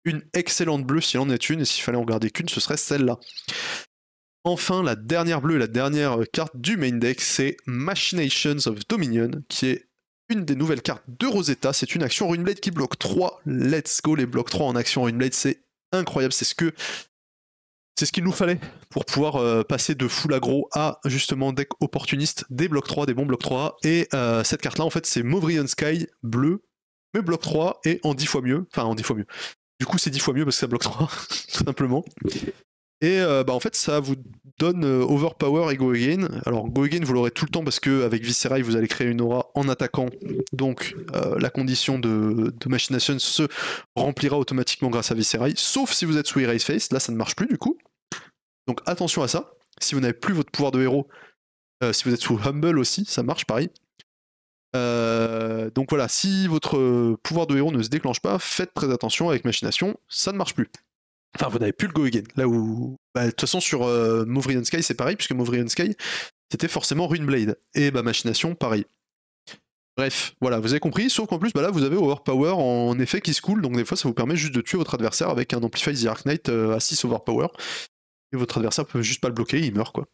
une excellente bleue s'il en est une, et s'il fallait en garder qu'une, ce serait celle-là. Enfin, la dernière bleue, la dernière carte du main deck, c'est Machinations of Dominion, qui est une des nouvelles cartes de Rosetta. C'est une action Runeblade qui bloque 3. Let's go, les blocs 3 en action Runeblade, c'est incroyable. C'est ce que c'est ce qu'il nous fallait pour pouvoir euh, passer de full aggro à justement deck opportuniste, des blocs 3, des bons blocs 3. Et euh, cette carte-là, en fait, c'est Movrian Sky bleu, mais bloc 3 et en 10 fois mieux. Enfin, en 10 fois mieux. Du coup, c'est 10 fois mieux parce que ça bloque 3, tout simplement. Et euh, bah, en fait, ça vous donne Overpower et Go Again. Alors, Go Again, vous l'aurez tout le temps parce que avec Viscerai, vous allez créer une aura en attaquant. Donc, la condition de, Machination se remplira automatiquement grâce à Viscerai. Sauf si vous êtes sous Erase Face. Là, ça ne marche plus du coup. Donc attention à ça. Si vous n'avez plus votre pouvoir de héros, euh, si vous êtes sous Humble aussi, ça marche pareil. Euh, donc voilà, si votre pouvoir de héros ne se déclenche pas, faites très attention avec Machination, ça ne marche plus. Enfin, vous n'avez plus le Go Again. Là où. Bah, de toute façon, sur euh, Sky, c'est pareil, puisque Movrian Sky, c'était forcément Runeblade. Et bah, Machination, pareil. Bref, voilà, vous avez compris, sauf qu'en plus, bah là, vous avez Overpower en effet qui se coule, donc des fois, ça vous permet juste de tuer votre adversaire avec un Amplify the Arc Knight à 6 Overpower et votre adversaire peut juste pas le bloquer, il meurt quoi.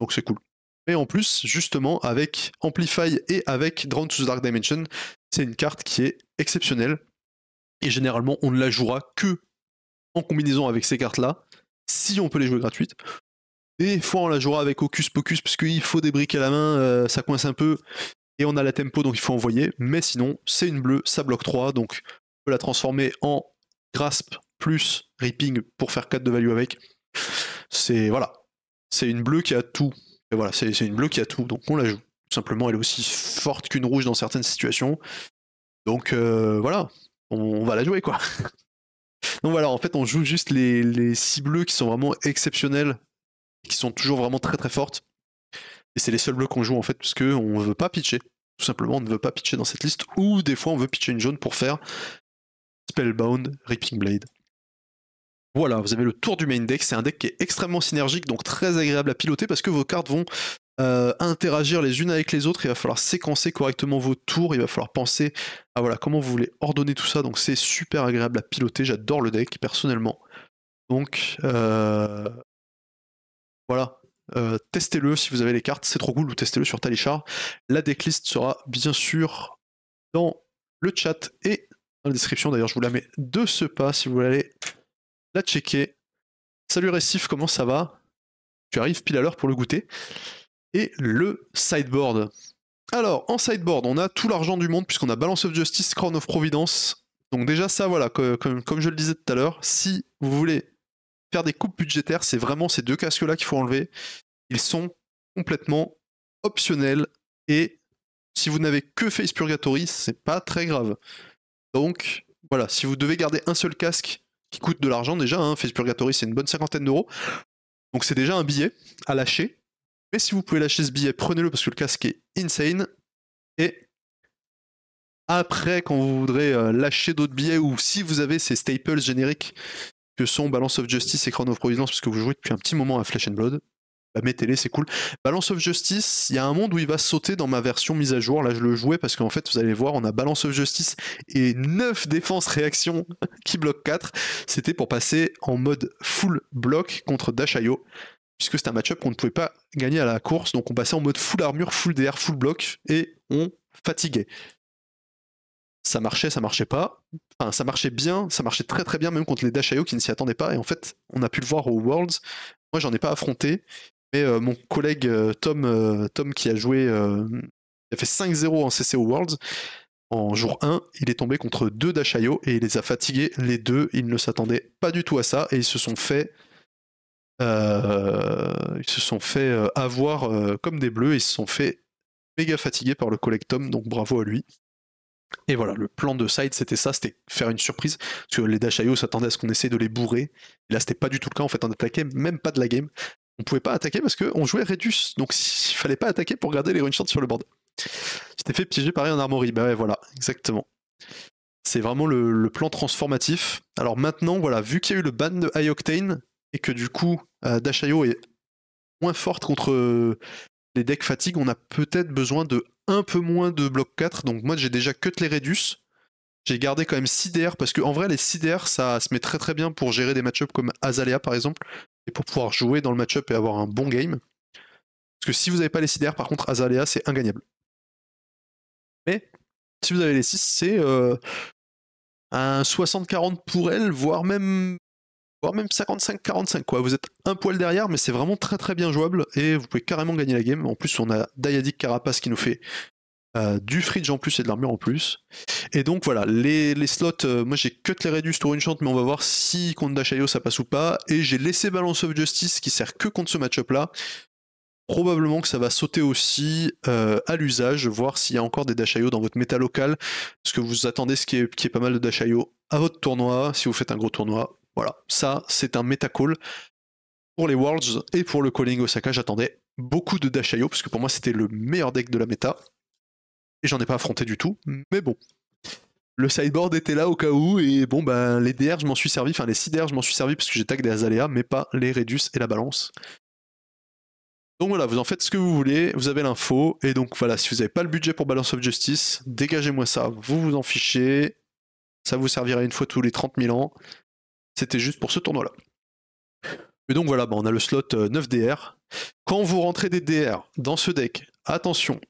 Donc c'est cool. Et en plus, justement, avec Amplify et avec Drawn to the Dark Dimension, c'est une carte qui est exceptionnelle. Et généralement, on ne la jouera que en combinaison avec ces cartes-là, si on peut les jouer gratuites. Des fois, on la jouera avec Hocus Pocus, parce qu'il faut des briques à la main, euh, ça coince un peu, et on a la tempo, donc il faut envoyer. Mais sinon, c'est une bleue, ça bloque 3, donc on peut la transformer en Grasp plus Ripping pour faire 4 de value avec. C'est voilà, c'est une bleue qui a tout. Et voilà, c'est une bleue qui a tout, donc on la joue. Tout simplement, elle est aussi forte qu'une rouge dans certaines situations. Donc euh, voilà, on, va la jouer quoi. [LAUGHS] donc voilà, en fait, on joue juste les, les bleus qui sont vraiment exceptionnels, qui sont toujours vraiment très très fortes. Et c'est les seuls bleus qu'on joue en fait, parce qu'on ne veut pas pitcher. Tout simplement, on ne veut pas pitcher dans cette liste, ou des fois on veut pitcher une jaune pour faire Spellbound, Ripping Blade. Voilà, vous avez le tour du main deck. C'est un deck qui est extrêmement synergique, donc très agréable à piloter parce que vos cartes vont euh, interagir les unes avec les autres. Il va falloir séquencer correctement vos tours. Il va falloir penser à voilà comment vous voulez ordonner tout ça. Donc c'est super agréable à piloter. J'adore le deck personnellement. Donc euh, voilà, euh, testez-le si vous avez les cartes, c'est trop cool, ou testez-le sur Talichar. La decklist sera bien sûr dans le chat et dans la description. D'ailleurs, je vous la mets de ce pas si vous voulez la checker. Salut Récif, comment ça va? Tu arrives pile à l'heure pour le goûter? Le sideboard. Alors, en sideboard, on a tout l'argent du monde, puisqu'on a Balance of Justice, Crown of Providence. Donc déjà ça, voilà, comme, comme je le disais tout à l'heure, si vous voulez faire des coupes budgétaires, c'est vraiment ces deux casques-là qu'il faut enlever. Ils sont complètement optionnels et si vous n'avez que Face Purgatory, c'est pas très grave. Donc voilà, si vous devez garder un seul casque qui coûte de l'argent déjà, hein, Face Purgatory c'est une bonne cinquantaine d'euros, donc c'est déjà un billet à lâcher. Si vous pouvez lâcher ce billet, prenez-le parce que le casque est insane. Et après, quand vous voudrez euh, lâcher d'autres billets ou si vous avez ces staples génériques que sont Balance of Justice et Crown of Providence, puisque vous jouez depuis un petit moment à Flesh and Blood. Bah, mettez-les, c'est cool. Balance of Justice, il y a un monde où il va sauter dans ma version mise à jour. Là, je le jouais parce qu'en fait, vous allez voir, on a Balance of Justice et 9 défenses réactions [LAUGHS] qui bloquent 4. C'était pour passer en mode full block contre Dashayo, puisque c'est un match-up qu'on ne pouvait pas gagner à la course. Donc, on passait en mode full armure, full DR, full block et on fatiguait ça marchait, ça marchait pas. Enfin, ça marchait bien, ça marchait très très bien, même contre les Dashayo qui ne s'y attendaient pas. Et en fait, on a pu le voir au Worlds. Moi, j'en ai pas affronté, mais euh, mon collègue euh, Tom, euh, Tom qui a joué, a fait 5-0 en CC au Worlds. En jour 1, il est tombé contre deux Dashayo et il les a fatigués les deux. Ils ne s'attendaient pas du tout à ça et ils se sont fait ils se sont fait avoir comme des bleus, ils se sont fait méga fatigués par le collègue Tom, donc bravo à lui. Et voilà, le plan de side, c'était ça, c'était faire une surprise. Parce que les Dashayo s'attendaient à ce qu'on essaie de les bourrer. Et là, c'était pas du tout le cas. En fait, on attaquait même pas de la game. On pouvait pas attaquer parce qu'on jouait Redus. Donc, il fallait pas attaquer pour garder les rune sur le board. J'étais fait piéger pareil en armory. Bah ouais, voilà, exactement. C'est vraiment le, plan transformatif. Alors maintenant, voilà, vu qu'il y a eu le ban de High Octane, et que du coup, euh, Dashayo est moins forte contre les decks fatigue, on a peut-être besoin de un peu moins de bloc 4. Donc moi j'ai déjà cut les Redus. J'ai gardé quand même 6 DR parce qu'en vrai les 6 DR ça se met très très bien pour gérer des match-ups comme Azalea par exemple et pour pouvoir jouer dans le match-up et avoir un bon game. Parce que si vous n'avez pas les 6 DR par contre Azalea c'est ingagnable. Mais si vous avez les 6 c'est euh, un 60-40 pour elle voire même voire même 55-45 quoi. Vous êtes un poil derrière, mais c'est vraiment très très bien jouable et vous pouvez carrément gagner la game. En plus, on a Diadic Carapace qui nous fait euh, du fridge en plus et de l'armure en plus. Et donc voilà, les, slots, euh, moi j'ai cut les Redus tour une chante, mais on va voir si contre Dashayo ça passe ou pas. Et j'ai laissé Balance of Justice qui sert que contre ce match-up là. Probablement que ça va sauter aussi euh, à l'usage, voir s'il y a encore des Dashayo dans votre méta local. Parce que vous attendez ce qui est, qui est pas mal de Dashayo à votre tournoi, si vous faites un gros tournoi. Voilà, ça c'est un méta call. Pour les Worlds et pour le calling Osaka, j'attendais beaucoup de Dashayo, parce que pour moi c'était le meilleur deck de la méta. Et j'en ai pas affronté du tout, mais bon. Le sideboard était là au cas où, et bon, ben les DR, je m'en suis servi, enfin les 6 DR, je m'en suis servi parce que j'ai tag des Azalea, mais pas les Redus et la balance. Donc voilà, vous en faites ce que vous voulez, vous avez l'info, et donc voilà, si vous n'avez pas le budget pour Balance of Justice, dégagez-moi ça, vous vous en fichez, ça vous servira une fois tous les 30 000 ans, c'était juste pour ce tournoi-là. Et donc voilà, bah, on a le slot 9 euh. Quand vous rentrez des DR dans ce deck, attention,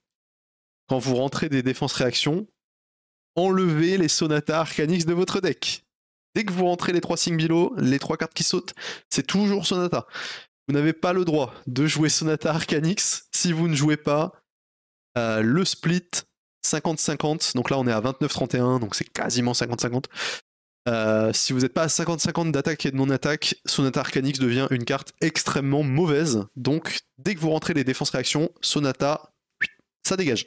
quand vous rentrez des défenses réactions, enlevez les Sonata Arcanix de votre deck. Dès que vous rentrez les 3 Singbilo, les 3 cartes qui sautent, c'est toujours Sonata. Vous n'avez pas le droit de jouer Sonata Arcanix si vous ne jouez pas euh, le split 50-50. Donc là, on est à 29-31, donc c'est quasiment 50-50. Euh, si vous n'êtes pas à 50-50 d'attaque et de non-attaque, Sonata Arcanix devient une carte extrêmement mauvaise. Donc, dès que vous rentrez les défenses réactions, Sonata, ça dégage.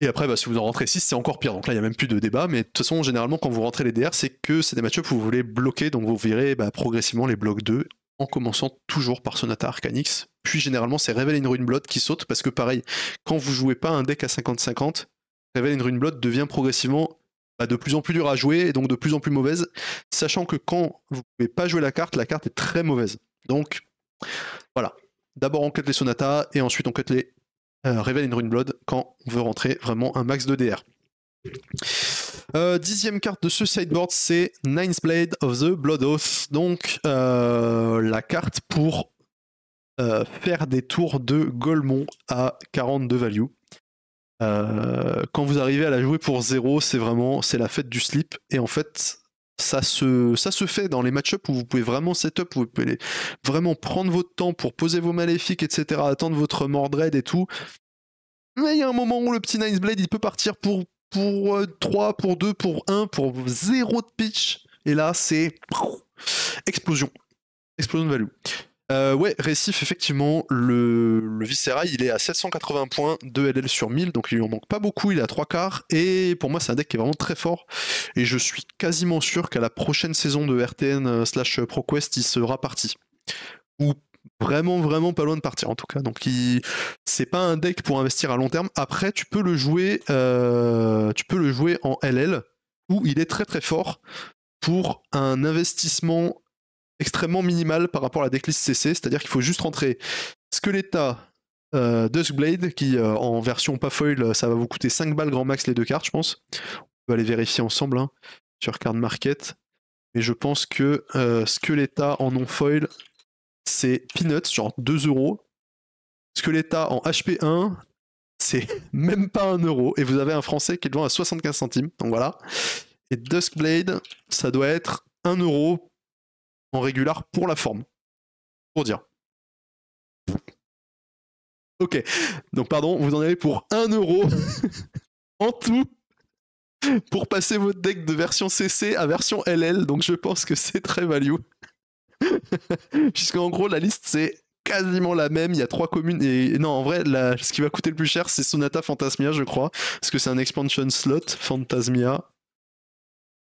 Et après, bah, si vous en rentrez 6, c'est encore pire. Donc là, il n'y a même plus de débat. Mais de toute façon, généralement, quand vous rentrez les DR, c'est que c'est des match-ups où vous voulez bloquer. Donc vous verrez bah, progressivement les blocs 2 en commençant toujours par Sonata Arcanix. Puis généralement, c'est Revel in Blood qui saute. Parce que pareil, quand vous jouez pas un deck à 50-50, Revel in Blood devient progressivement de plus en plus dur à jouer et donc de plus en plus mauvaise. Sachant que quand vous ne pouvez pas jouer la carte, la carte est très mauvaise. Donc voilà. D'abord on cut les Sonata et ensuite on cut les euh, Revel in Blood quand on veut rentrer vraiment un max de DR. Euh, dixième carte de ce sideboard, c'est Ninth Blade of the Blood Oath. Donc euh, la carte pour faire des tours de Golemon à 42 value. Quand vous arrivez à la jouer pour 0, c'est vraiment c'est la fête du slip. Et en fait, ça se, ça se fait dans les match-up où vous pouvez vraiment setup, vous pouvez vraiment prendre votre temps pour poser vos maléfiques, etc., attendre votre Mordred et tout. Mais il y a un moment où le petit Nice Blade, il peut partir pour, pour 3, euh, pour 2, pour 1, pour 0 de pitch. Et là, c'est explosion. Explosion de value. Euh, ouais, Récif, effectivement, le, le Viscera, il est à 780 points, 2 LL sur 1000, donc il lui en manque pas beaucoup, il est à 3 quarts, et pour moi c'est un deck qui est vraiment très fort, et je suis quasiment sûr qu'à la prochaine saison de RTN euh, slash ProQuest, il sera parti. Ou vraiment vraiment pas loin de partir en tout cas, donc c'est pas un deck pour investir à long terme, après tu peux le jouer, euh, tu peux le jouer en LL, où il est très très fort pour un investissement extrêmement minimal par rapport à la decklist CC, c'est-à-dire qu'il faut juste rentrer Skeletta, euh, Duskblade, qui euh, en version pas foil, ça va vous coûter 5 balles grand max les deux cartes, je pense. On peut aller vérifier ensemble hein, sur Card Market. Mais je pense que euh, Skeletta en non foil, c'est Peanuts, genre 2 euros. Skeletta en HP1, c'est [LAUGHS] même pas 1 euro. Et vous avez un français qui est devant à 75 centimes. Donc voilà. Et Duskblade, ça doit être 1 euro en régular pour la forme. Pour dire. Ok, donc pardon, vous en avez pour 1 euro [LAUGHS] en tout pour passer votre deck de version CC à version LL, donc je pense que c'est très value. [LAUGHS] Puisqu'en gros, la liste c'est quasiment la même, il y a trois communes, et non, en vrai, ce qui va coûter le plus cher, c'est Sonata Phantasmia, je crois, parce que c'est un expansion slot, Phantasmia.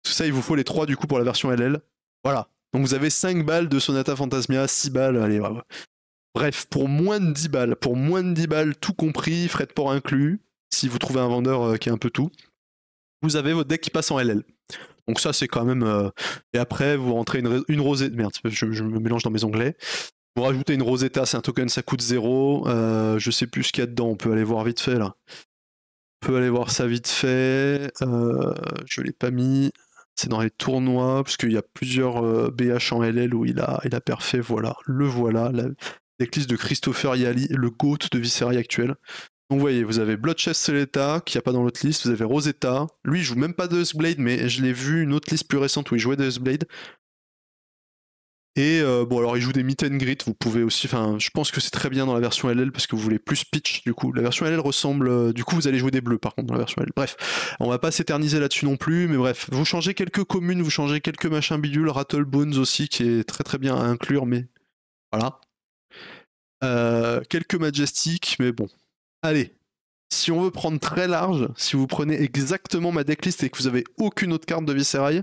Tout ça, il vous faut les trois du coup pour la version LL. Voilà, donc vous avez 5 balles de Sonata Phantasmia, 6 balles, allez, Bref, pour moins de 10 balles, pour moins de 10 balles, tout compris, frais de port inclus, si vous trouvez un vendeur euh, qui a un peu tout, vous avez votre deck qui passe en LL. Donc ça, c'est quand même... Euh, et après, vous rentrez une, une rosette... Merde, je, me mélange dans mes onglets. Vous rajoutez une Rosetta, c'est un token, ça coûte 0. Euh, je sais plus ce qu'il y a dedans, on peut aller voir vite fait là. On peut aller voir ça vite fait. je l'ai pas mis c'est dans les tournois, parce qu'il y a plusieurs BH euh, en LL où il a, il perfait, voilà, le voilà, la decklist de Christopher Yali, le GOAT de Viscerai actuel. Donc vous voyez, vous avez Bloodchest Soleta, qui n'y a pas dans l'autre liste, vous avez Rosetta, lui il joue même pas de Blade, mais je l'ai vu une autre liste plus récente où il jouait de Blade, et euh, bon, alors il joue des meet and greet, vous pouvez aussi, enfin, je pense que c'est très bien dans la version LL parce que vous voulez plus pitch du coup. La version LL ressemble, euh, du coup, vous allez jouer des bleus par contre dans la version LL. Bref, on va pas s'éterniser là-dessus non plus, mais bref, vous changez quelques communes, vous changez quelques machins bidules, Rattlebones aussi qui est très très bien à inclure, mais voilà. Euh, quelques Majestic, mais bon. Allez, si on veut prendre très large, si vous prenez exactement ma decklist et que vous avez aucune autre carte de Viscerai,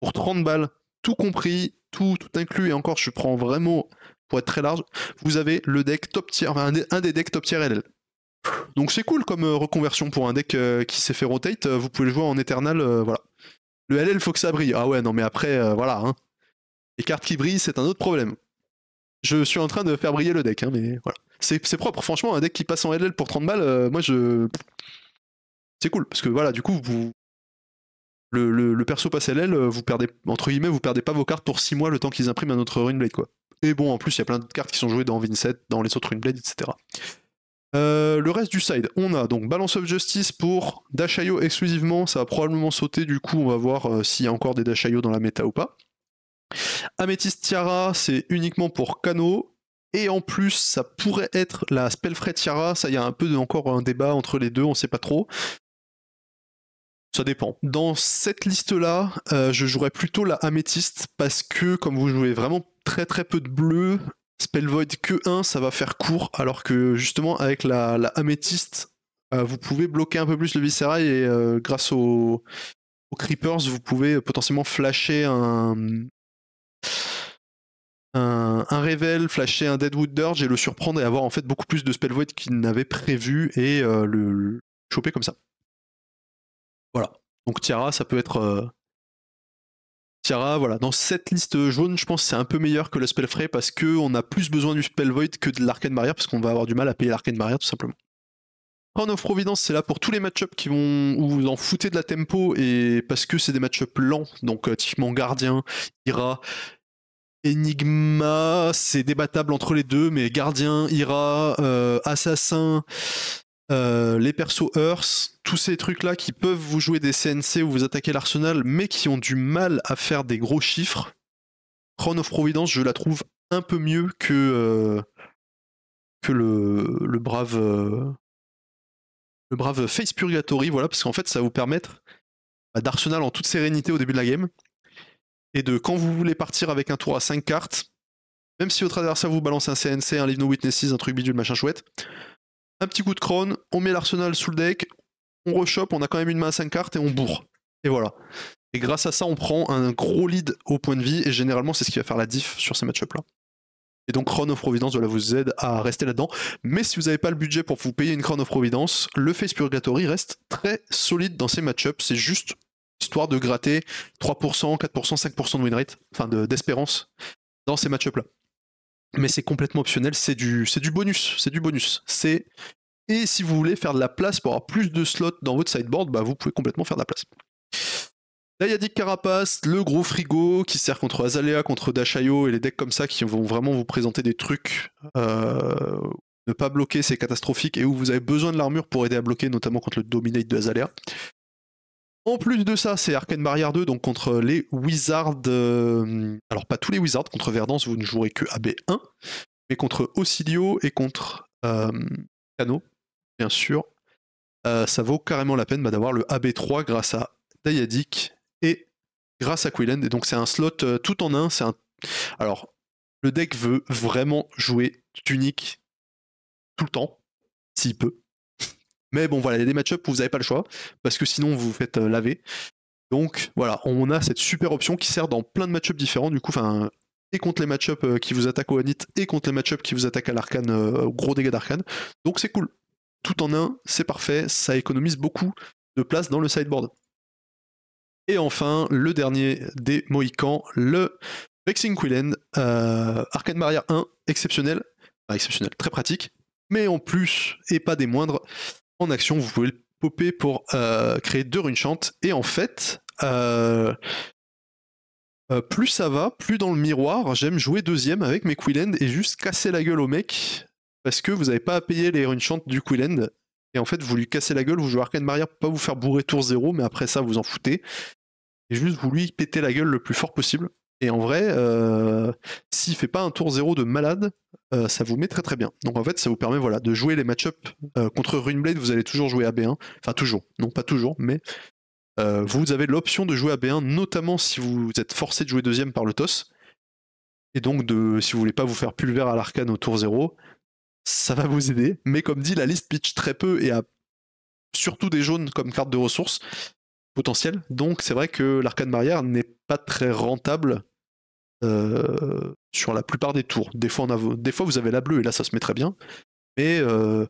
pour 30 balles, tout compris, tout, inclus, et encore, je prends vraiment, pour être très large, vous avez le deck top tier, un, des, decks top tier LL. Donc c'est cool comme euh, reconversion pour un deck euh, qui s'est fait rotate, euh, vous pouvez le jouer en éternel, voilà. Le LL, faut que ça brille. Ah ouais, non mais après, voilà. Hein. Les cartes qui brillent, c'est un autre problème. Je suis en train de faire briller le deck, hein, mais voilà. C'est propre, franchement, un deck qui passe en LL pour 30 balles, moi je... C'est cool, parce que voilà, du coup, vous, le, perso passe LL, euh, vous perdez, entre guillemets, vous perdez pas vos cartes pour 6 mois le temps qu'ils impriment un autre Runeblade, quoi. Et bon, en plus, il y a plein de cartes qui sont jouées dans Vincent, dans les autres Runeblade, etc. Euh, le reste du side, on a donc Balance of Justice pour Dashayo exclusivement, ça va probablement sauter, du coup on va voir euh, s'il y a encore des Dashayo dans la méta ou pas. Amethyst Tiara, c'est uniquement pour Kano, et en plus ça pourrait être la Spellfred Tiara, ça y a un peu encore un débat entre les deux, on sait pas trop. Ça dépend. Dans cette liste-là, euh, je jouerais plutôt la améthyste parce que comme vous jouez vraiment très très peu de bleu, Spell Void que 1, ça va faire court, alors que justement avec la, améthyste, euh, vous pouvez bloquer un peu plus le Viscera et euh, grâce aux, Creepers, vous pouvez potentiellement flasher un, un, Revel, flasher un Deadwood Dirge et le surprendre et avoir en fait beaucoup plus de Spell Void qu'il n'avait prévu et le choper comme ça. Voilà. Donc Tiara, ça peut être. Euh, Tiara, voilà. Dans cette liste jaune, je pense que c'est un peu meilleur que le Spell Fray parce qu'on a plus besoin du Spell Void que de l'Arcane Barrière parce qu'on va avoir du mal à payer l'Arcane Barrière tout simplement. Crown of Providence, c'est là pour tous les match-ups qui vont où vous en foutez de la tempo et parce que c'est des match-ups lents. Donc euh, typiquement Gardien, Ira, Enigma, c'est débattable entre les deux, mais Gardien, Ira, euh, Assassin, euh, les persos Earth, tous ces trucs-là qui peuvent vous jouer des CNC ou vous attaquer l'arsenal, mais qui ont du mal à faire des gros chiffres. Crown of Providence, je la trouve un peu mieux que, euh, le, brave euh, le brave Face Purgatory, voilà, parce qu'en fait ça va vous permettre bah, d'arsenal en toute sérénité au début de la game, et de quand vous voulez partir avec un tour à 5 cartes, même si votre adversaire vous balance un CNC, un Leave No Witnesses, un truc bidule, machin chouette, un petit coup de crone, on met l'arsenal sous le deck, on rechoppe, on a quand même une main à 5 cartes et on bourre. Et voilà. Et grâce à ça, on prend un gros lead au point de vie, et généralement, c'est ce qui va faire la diff sur ces match-ups là. Et donc, Crown of Providence voilà, vous aide à rester là-dedans. Mais si vous n'avez pas le budget pour vous payer une Crown of Providence, le Face Purgatory reste très solide dans ces match-ups. C'est juste histoire de gratter 3%, 4%, 5% de win rate, enfin d'espérance dans ces match-ups là mais c'est complètement optionnel, c'est du, du bonus, c'est du bonus. C'est et si vous voulez faire de la place pour avoir plus de slots dans votre sideboard, bah vous pouvez complètement faire de la place. Là, il y a Dick Carapace, le gros frigo qui sert contre Azalea, contre Dashayo et les decks comme ça qui vont vraiment vous présenter des trucs. Euh, ne pas bloquer, c'est catastrophique et où vous avez besoin de l'armure pour aider à bloquer, notamment contre le Dominate de Azalea. En plus de ça, c'est Arcane Barrière 2, donc contre les Wizards. Euh, alors, pas tous les Wizards, contre Verdance, vous ne jouerez que AB1, mais contre Oscilio et contre euh, Kano, bien sûr. Euh, ça vaut carrément la peine bah, d'avoir le AB3 grâce à Dayadik et grâce à Quillen. Et donc, c'est un slot tout en un. C'est un... Alors, le deck veut vraiment jouer Tunique tout le temps, s'il peut. Mais bon, voilà, il y a des match-ups où vous n'avez pas le choix, parce que sinon vous vous faites euh, laver. Donc voilà, on a cette super option qui sert dans plein de match-ups différents, du coup, enfin, et contre les match-ups euh, qui vous attaquent au Hanit, et contre les match-ups qui vous attaquent à l'arcane, euh, gros dégâts d'arcane. Donc c'est cool. Tout en un, c'est parfait, ça économise beaucoup de place dans le sideboard. Et enfin, le dernier des Mohicans, le Vexing Quillen, Arcane Barrière 1, exceptionnel, exceptionnel, très pratique, mais en plus, et pas des moindres, en action, vous pouvez le popper pour euh, créer deux chant Et en fait, euh, euh, plus ça va, plus dans le miroir, j'aime jouer deuxième avec mes Quilend et juste casser la gueule au mec. Parce que vous n'avez pas à payer les chant du Quilend. Et en fait, vous lui cassez la gueule, vous jouez Arcane Barrière pour pas vous faire bourrer tour 0, mais après ça, vous en foutez. Et juste vous lui pétez la gueule le plus fort possible. Et en vrai, euh, s'il fait pas un tour 0 de malade, euh, ça vous met très très bien. Donc en fait, ça vous permet voilà, de jouer les match-ups. Euh, contre Runeblade, vous allez toujours jouer AB1. Enfin, toujours. Non, pas toujours, mais vous avez l'option de jouer AB1, notamment si vous êtes forcé de jouer deuxième par le toss. Et donc, de, si vous voulez pas vous faire pulver à l'arcane au tour 0, ça va vous aider. Mais comme dit, la liste pitch très peu et a surtout des jaunes comme carte de ressources potentielles. Donc c'est vrai que l'arcane barrière n'est pas très rentable euh, sur la plupart des tours. Des fois, fois, vous avez la bleue et là, ça se met très bien. Mais euh,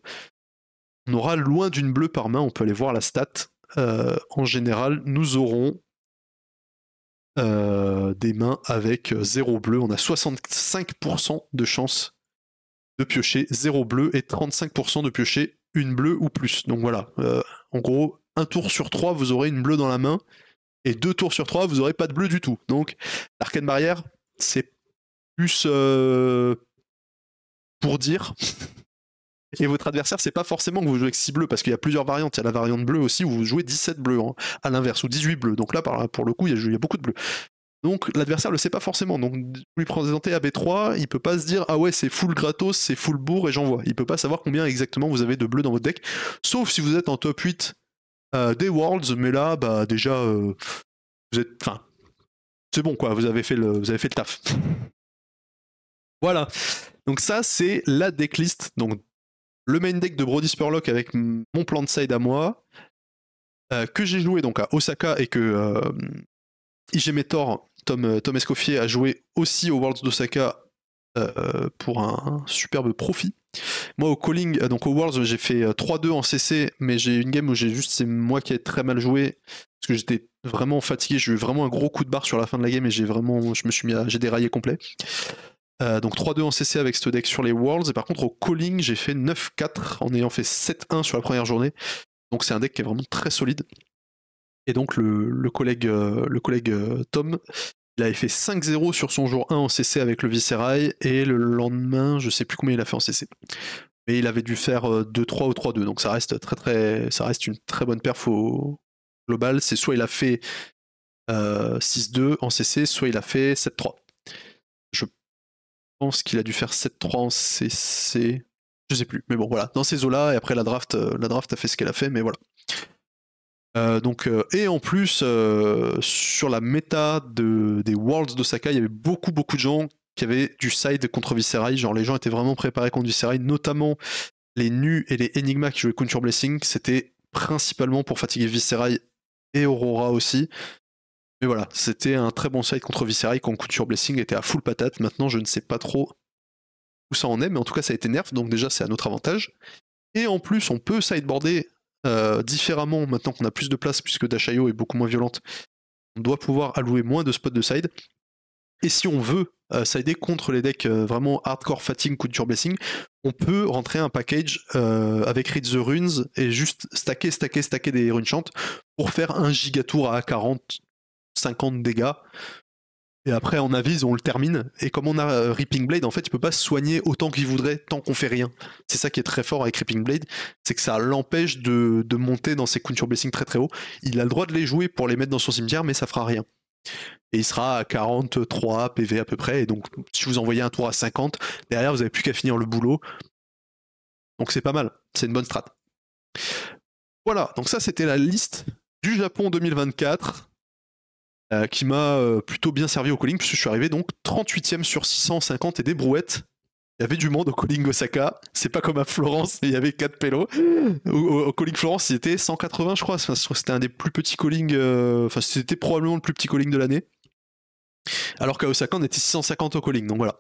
on aura loin d'une bleue par main. On peut aller voir la stat. Euh, en général, nous aurons des mains avec 0 bleu. On a 65% de chance de piocher 0 bleu et 35% de piocher une bleue ou plus. Donc voilà, en gros, un tour sur 3, vous aurez une bleue dans la main, et deux tours sur 3, vous aurez pas de bleu du tout. Donc l'arcane barrière, c'est plus euh, pour dire. [LAUGHS] Et votre adversaire, c'est pas forcément que vous jouez avec 6 bleus, parce qu'il y a plusieurs variantes. Il y a la variante bleue aussi où vous jouez 17 bleus, hein, à l'inverse, ou 18 bleus. Donc là, pour le coup, il y a, beaucoup de bleus. Donc l'adversaire le sait pas forcément. Donc lui présentez AB3, il peut pas se dire ah ouais c'est full gratos, c'est full bourre et j'envoie. Il peut pas savoir combien exactement vous avez de bleus dans votre deck. Sauf si vous êtes en top 8 des Worlds, mais là, bah déjà, vous êtes, enfin, c'est bon quoi, vous avez fait le, taf. voilà. Donc ça, c'est la decklist. Donc le main deck de Brody Spurlock avec mon plan de side à moi, que j'ai joué donc à Osaka et que euh, IG Tom, Tom Escoffier a joué aussi aux Worlds d'Osaka euh, pour un, superbe profit. Moi au calling, euh, donc au Worlds, j'ai fait 3-2 euh, en CC, mais j'ai une game où j'ai juste c'est moi qui ai très mal joué parce que j'étais vraiment fatigué, j'ai eu vraiment un gros coup de barre sur la fin de la game et j'ai vraiment je me j'ai déraillé complet. donc 3-2 en CC avec ce deck sur les Worlds et par contre au calling, j'ai fait 9-4 en ayant fait 7-1 sur la première journée. Donc c'est un deck qui est vraiment très solide. Et donc le, collègue, le collègue Tom il avait fait 5-0 sur son jour 1 en CC avec le Viscerail, et le lendemain, je sais plus combien il a fait en CC. Mais il avait dû faire 2-3 euh, ou 3-2, donc ça reste très très. ça reste une très bonne perf au global. C'est soit il a fait 6-2 euh, en CC, soit il a fait 7-3. Je pense qu'il a dû faire 7-3 en CC. Je sais plus. Mais bon voilà, dans ces eaux-là, et après la draft, euh, la draft a fait ce qu'elle a fait, mais voilà. Euh, donc, et en plus, sur la méta de, des Worlds d'Osaka, il y avait beaucoup, beaucoup de gens qui avaient du side contre Viscerai. Genre, les gens étaient vraiment préparés contre Viscerai, notamment les nus et les Enigma qui jouaient Contour Blessing. C'était principalement pour fatiguer Viscerai et Aurora aussi. Mais voilà, c'était un très bon side contre Viscerai quand Couture Blessing était à full patate. Maintenant, je ne sais pas trop où ça en est, mais en tout cas, ça a été nerf, donc déjà, c'est à notre avantage. Et en plus, on peut sideboarder euh, différemment maintenant qu'on a plus de place puisque Dashayo est beaucoup moins violente. On doit pouvoir allouer moins de spots de side. Et si on veut euh, sider contre les decks euh, vraiment hardcore fatigue Culture Blessing, on peut rentrer un package avec Read the Runes et juste stacker, stacker, stacker des chants pour faire un gigatour à 40, 50 dégâts et après, on avise, on le termine. Et comme on a euh, Ripping Blade, en fait, il peut pas se soigner autant qu'il voudrait tant qu'on fait rien. C'est ça qui est très fort avec Ripping Blade, c'est que ça l'empêche de, monter dans ses Contour Blessing très très haut. Il a le droit de les jouer pour les mettre dans son cimetière, mais ça fera rien. Et il sera à 43 PV à peu près. Et donc, si vous envoyez un tour à 50, derrière, vous n'avez plus qu'à finir le boulot. Donc c'est pas mal. C'est une bonne strat. Voilà, donc ça c'était la liste du Japon 2024. Euh, qui m'a euh, plutôt bien servi au calling, puisque je suis arrivé donc 38ème sur 650 et des brouettes. Il y avait du monde au calling Osaka, c'est pas comme à Florence, il y avait 4 pélos. Au, calling Florence, il était 180, je crois, c'était un des plus petits calling, euh, enfin c'était probablement le plus petit calling de l'année. Alors qu'à Osaka, on était 650 au calling, donc voilà.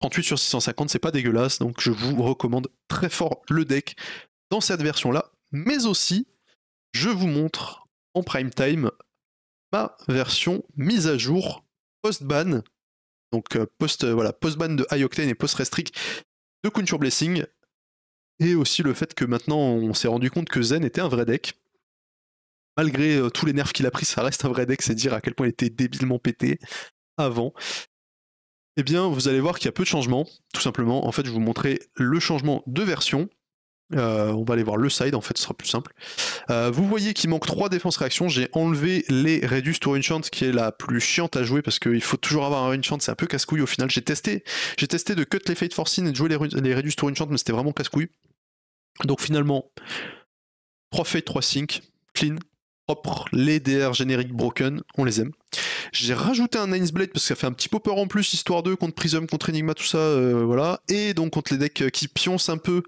38 sur 650, c'est pas dégueulasse, donc je vous recommande très fort le deck dans cette version-là, mais aussi, je vous montre en prime time ma version mise à jour post-ban, donc euh, post, euh, voilà, post-ban de High Octane et post-restrict de Kunture Blessing, et aussi le fait que maintenant on s'est rendu compte que Zen était un vrai deck. Malgré euh, tous les nerfs qu'il a pris, ça reste un vrai deck, c'est dire à quel point il était débilement pété avant. Eh bien, vous allez voir qu'il y a peu de changements, tout simplement. En fait, je vais vous montrer le changement de version. Euh, on va aller voir le side, en fait, ce sera plus simple. Euh, vous voyez qu'il manque 3 défenses réactions. J'ai enlevé les Reduce to Enchant, qui est la plus chiante à jouer parce qu'il faut toujours avoir un Enchant, c'est un peu casse-couille au final. J'ai testé, j'ai testé de cut les Fate Forcing et de jouer les, les Reduce to Enchant, mais c'était vraiment casse-couille. Donc finalement, 3 Fate, 3 Sync, clean, propre, les DR génériques broken, on les aime. J'ai rajouté un Nines Blade parce que ça fait un petit peu peur en plus, histoire 2 contre Prism, contre Enigma, tout ça, euh, voilà. Et donc contre les decks qui pioncent un peu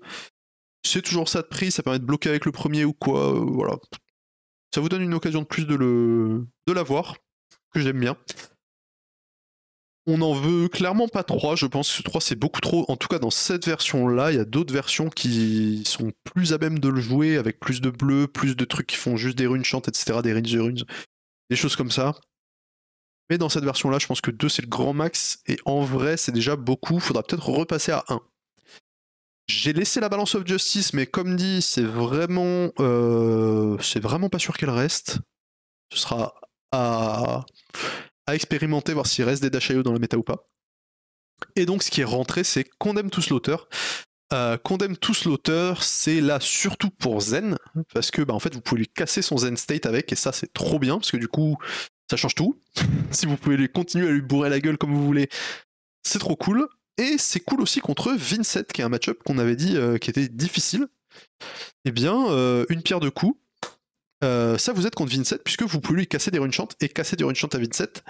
c'est toujours ça de prix, ça permet de bloquer avec le premier ou quoi, euh, voilà. Ça vous donne une occasion de plus de le de l'avoir, que j'aime bien. On en veut clairement pas 3, je pense que 3 c'est beaucoup trop. En tout cas dans cette version là, il y a d'autres versions qui sont plus à même de le jouer avec plus de bleu, plus de trucs qui font juste des runes chantes, etc. Des runes de runes, des choses comme ça. Mais dans cette version là, je pense que 2 c'est le grand max, et en vrai c'est déjà beaucoup, faudra peut-être repasser à 1. J'ai laissé la balance of justice, mais comme dit, c'est vraiment, euh, c'est vraiment pas sûr qu'elle reste. Ce sera à, expérimenter, voir s'il reste des Dashayo dans la méta ou pas. Et donc, ce qui est rentré, c'est Condemn to Slaughter. Euh, Condemn to Slaughter, c'est là surtout pour Zen, parce que bah, en fait, vous pouvez lui casser son Zen state avec, et ça, c'est trop bien, parce que du coup, ça change tout. [LAUGHS] si vous pouvez continuer à lui bourrer la gueule comme vous voulez, c'est trop cool. Et c'est cool aussi contre Vincent, qui est un match-up qu'on avait dit euh, qui était difficile. Eh bien, euh, une pierre de coups. ça vous êtes contre Vincent puisque vous pouvez lui casser des runes et casser des runes à Vincent,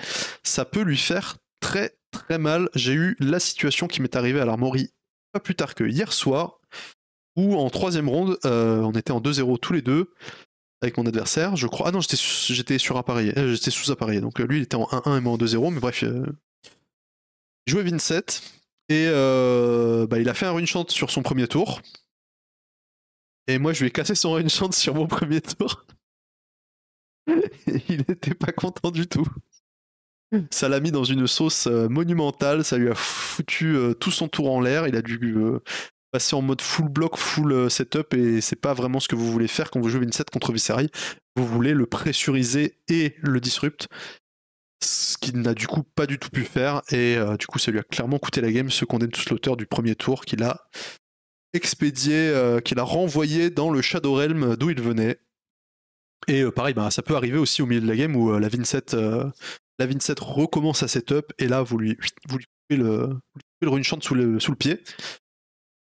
ça peut lui faire très très mal. J'ai eu la situation qui m'est arrivée à l'armory pas plus tard que hier soir où en troisième ronde, on était en 2-0 tous les deux avec mon adversaire, je crois. Ah non, j'étais sur appareil, j'étais sous appareil. Donc lui, il était en 1-1 et moi en 2-0, mais bref. Euh... Jouait Vincent et bah, il a fait un rune chant sur son premier tour. Et moi, je lui ai cassé son rune chant sur mon premier tour. [LAUGHS] il n'était pas content du tout. Ça l'a mis dans une sauce euh, monumentale, ça lui a foutu euh, tout son tour en l'air, il a dû euh, passer en mode full block, full setup, et c'est pas vraiment ce que vous voulez faire quand vous jouez Vincent contre Viserai. Vous voulez le pressuriser et le disrupt, ce qu'il n'a du coup pas du tout pu faire, et du coup ça lui a clairement coûté la game, ce condemne tout l'auteur du premier tour qu'il a expédié, qu'il a renvoyé dans le Shadow Realm d'où il venait. Et pareil, bah, ça peut arriver aussi au milieu de la game où la Vincent la recommence à setup et là vous lui, vous lui coupez le, le sous le, pied.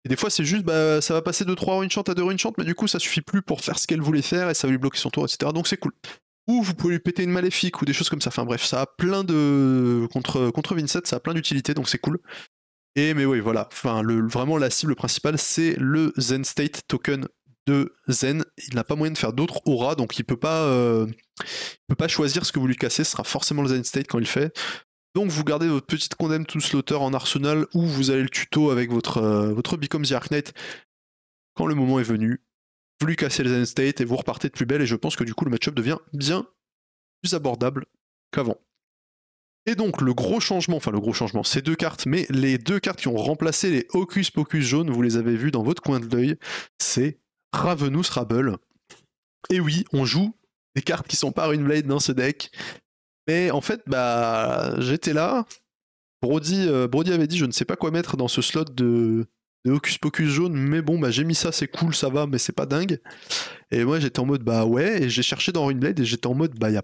Et des fois c'est juste bah, ça va passer de 3 rune chant à 2 rune chant, mais du coup ça suffit plus pour faire ce qu'elle voulait faire et ça va lui bloquer son tour, etc. Donc c'est cool. Ou vous pouvez lui péter une maléfique ou des choses comme ça. Enfin bref, ça a plein de. Contre, contre Vincent, ça a plein d'utilité, donc c'est cool. Et mais oui, voilà. Enfin, vraiment la cible principale, c'est le Zen State Token de Zen. Il n'a pas moyen de faire d'autres auras, donc il peut pas, euh, peut pas choisir ce que vous lui cassez. Ce sera forcément le Zen State quand il fait. Donc vous gardez votre petite condemn to slaughter en arsenal ou vous allez le tuto avec votre, euh, votre Become the Arc Knight quand le moment est venu. Vous lui cassez le Zen State et vous repartez de plus belle et je pense que du coup le match-up devient bien plus abordable qu'avant. Et donc le gros changement, enfin le gros changement, c'est deux cartes, mais les deux cartes qui ont remplacé les Hocus Pocus jaunes, vous les avez vues dans votre coin de l'œil, c'est Ravenous Rabble. Et oui, on joue des cartes qui sont pas Runeblade dans ce deck. Mais en fait, bah, j'étais là. Brody, euh, Brody avait dit je ne sais pas quoi mettre dans ce slot de, Hocus Pocus jaune, mais bon, bah, j'ai mis ça, c'est cool, ça va, mais c'est pas dingue. Et moi j'étais en mode bah ouais, et j'ai cherché dans Runeblade et j'étais en mode bah y a.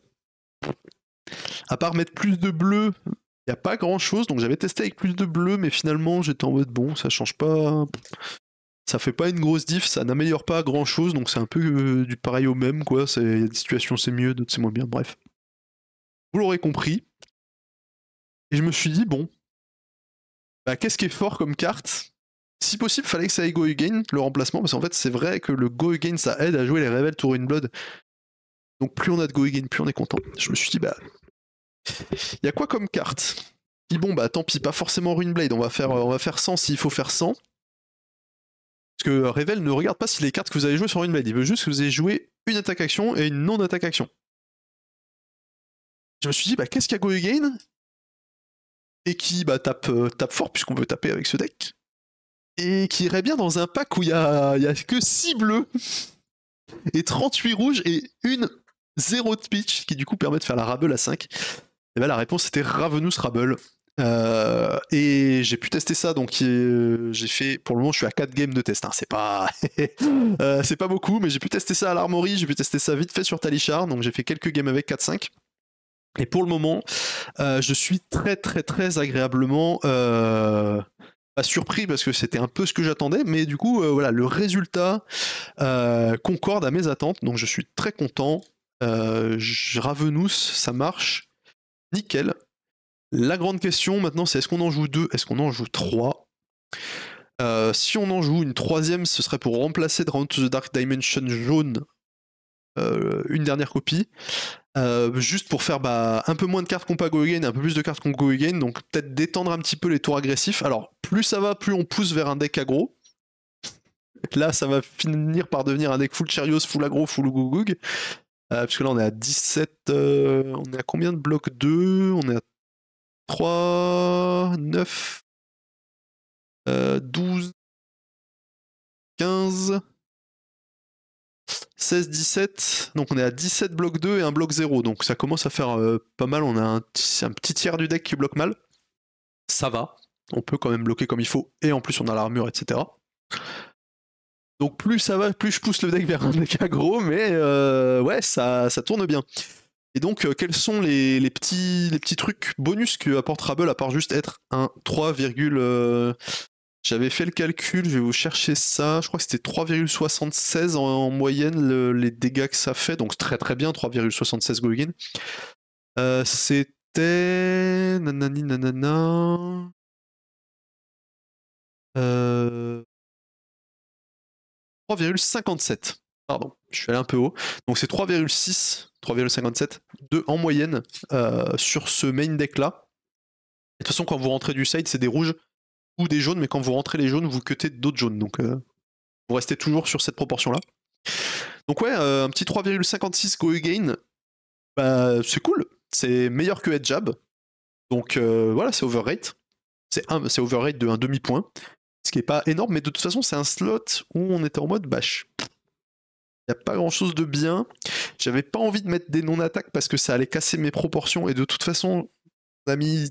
À part mettre plus de bleu, y a pas grand chose, donc j'avais testé avec plus de bleu, mais finalement j'étais en mode bon, ça change pas ça fait pas une grosse diff, ça n'améliore pas grand chose, donc c'est un peu euh, du pareil au même, quoi. Il y a des situations c'est mieux, d'autres c'est moins bien, bref. Vous l'aurez compris. Et je me suis dit, bon, bah, qu'est-ce qui est fort comme carte? Si possible, fallait que ça ait Go Again, le remplacement, parce qu'en fait, c'est vrai que le Go Again, ça aide à jouer les Revel Tour in Blood. Donc plus on a de Go Again, plus on est content. Je me suis dit, bah, il y a quoi comme carte? Puis bon, bah tant pis, pas forcément Runeblade, on va faire, on va faire 100 s'il faut faire 100. Parce que Revel ne regarde pas si les cartes que vous avez jouées sont une blade, il veut juste que vous ayez joué une attaque-action et une non-attaque-action. Je me suis dit, bah qu'est-ce qu'il y a Go Again? Et qui bah, tape, euh, tape fort, puisqu'on veut taper avec ce deck. Et qui irait bien dans un pack où il y a, que 6 bleus et 38 rouges et une 0 de pitch, qui du coup permet de faire la Rabble à 5. Et bah la réponse était Ravenous Rabble. Euh, et j'ai pu tester ça, donc euh, j'ai fait, pour le moment je suis à 4 games de test, hein. c'est pas [LAUGHS] euh, c'est pas beaucoup, mais j'ai pu tester ça à l'Armory, j'ai pu tester ça vite fait sur Talichar, donc j'ai fait quelques games avec 4-5. Et pour le moment, je suis très très très agréablement surpris parce que c'était un peu ce que j'attendais, mais du coup voilà, le résultat concorde à mes attentes, donc je suis très content. Ravenous, ça marche nickel. La grande question maintenant, c'est est-ce qu'on en joue deux? Est-ce qu'on en joue trois? Euh, Si on en joue une troisième, ce serait pour remplacer Drawn to the Dark Dimension jaune, euh, une dernière copie. Euh, juste pour faire bah, un peu moins de cartes qu'on pas Go Again, un peu plus de cartes qu'on Go Again, donc peut-être détendre un petit peu les tours agressifs. Alors, plus ça va, plus on pousse vers un deck aggro. Là, ça va finir par devenir un deck full Charios, full aggro, full Gugug. parce que là, on est à 17. on est à combien de blocs? 2 On est à 3, 9, 12, 15, 16, 17. Donc on est à 17 blocs 2 et un bloc 0. Donc ça commence à faire euh, pas mal. On a un, un, petit tiers du deck qui bloque mal. Ça va. On peut quand même bloquer comme il faut. Et en plus on a l'armure, etc. Donc plus ça va, plus je pousse le deck vers un deck aggro. Mais euh, ouais, ça, ça tourne bien. Et donc, euh, quels sont les, petits, les petits trucs bonus que apporte Rabble à part juste être un 3, euh, J'avais fait le calcul, je vais vous chercher ça. Je crois que c'était 3,76 en, moyenne les dégâts que ça fait. Donc très très bien, 3,76 Gogin. Euh, c'était. Nanani nanana. Euh... 3,57. Pardon, je suis allé un peu haut. Donc c'est 3,6, 3,57 de en moyenne euh, sur ce main deck là. De toute façon, quand vous rentrez du side, c'est des rouges ou des jaunes, mais quand vous rentrez les jaunes, vous cutez d'autres jaunes. Donc euh, vous restez toujours sur cette proportion là. Donc ouais, euh, un petit 3,56 go again, bah, c'est cool. C'est meilleur que Headjab. Donc voilà, c'est overrate. C'est overrate de un demi-point. Ce qui est pas énorme, mais de toute façon, c'est un slot où on était en mode bâche. Il n'y a pas grand chose de bien. J'avais pas envie de mettre des non-attaques parce que ça allait casser mes proportions. Et de toute façon, on a mis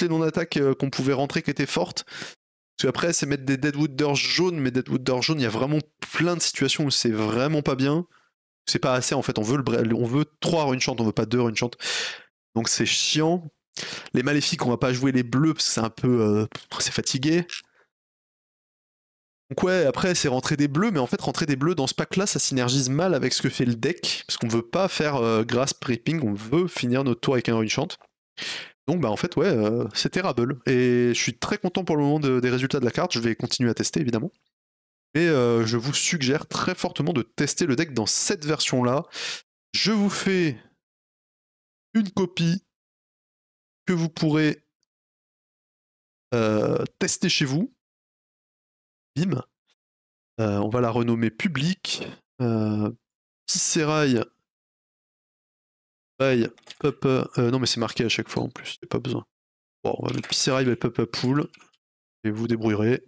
les non-attaques euh, qu'on pouvait rentrer qui étaient fortes. Parce qu'après, c'est mettre des Deadwooders jaunes, mais Deadwooders jaunes, il y a vraiment plein de situations où c'est vraiment pas bien. C'est pas assez en fait. On veut, le, on veut 3 chante, on veut pas 2 chante. Donc c'est chiant. Les maléfiques, on va pas jouer les bleus parce que c'est un peu. Euh, c'est fatigué. Donc ouais, après c'est rentrer des bleus, mais en fait rentrer des bleus dans ce pack-là, ça synergise mal avec ce que fait le deck, parce qu'on veut pas faire euh, prepping, on veut finir notre tour avec un enchant. Donc bah en fait ouais, euh, c'est terrible. Et je suis très content pour le moment des résultats de la carte, je vais continuer à tester évidemment. Mais euh, je vous suggère très fortement de tester le deck dans cette version-là. Je vous fais une copie que vous pourrez tester chez vous euh, on va la renommer public. Euh. Euh, non, mais c'est marqué à chaque fois en plus, pas besoin. Bon, on va mettre Pisserail by Pool. Et vous débrouillerez.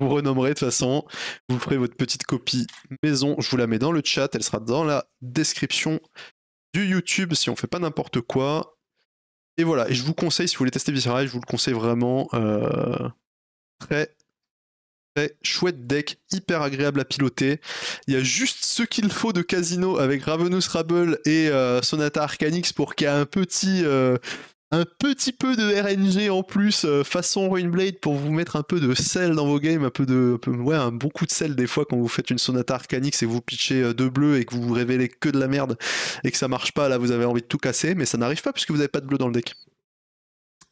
Vous renommerez de toute façon. Vous ferez votre petite copie maison. Je vous la mets dans le chat. Elle sera dans la description du YouTube si on fait pas n'importe quoi. Et voilà. Et je vous conseille, si vous voulez tester Pisserail, je vous le conseille vraiment. Euh, très chouette deck, hyper agréable à piloter. Il y a juste ce qu'il faut de casino avec Ravenous Rabble et euh, Sonata Arcanix pour qu'il y ait un petit, euh, un petit peu de RNG en plus euh, façon Ruinblade pour vous mettre un peu de sel dans vos games, un peu de, ouais, un bon coup de sel des fois quand vous faites une Sonata Arcanix et vous pitchez deux bleus et que vous révélez que de la merde et que ça marche pas, là vous avez envie de tout casser, mais ça n'arrive pas puisque vous n'avez pas de bleu dans le deck.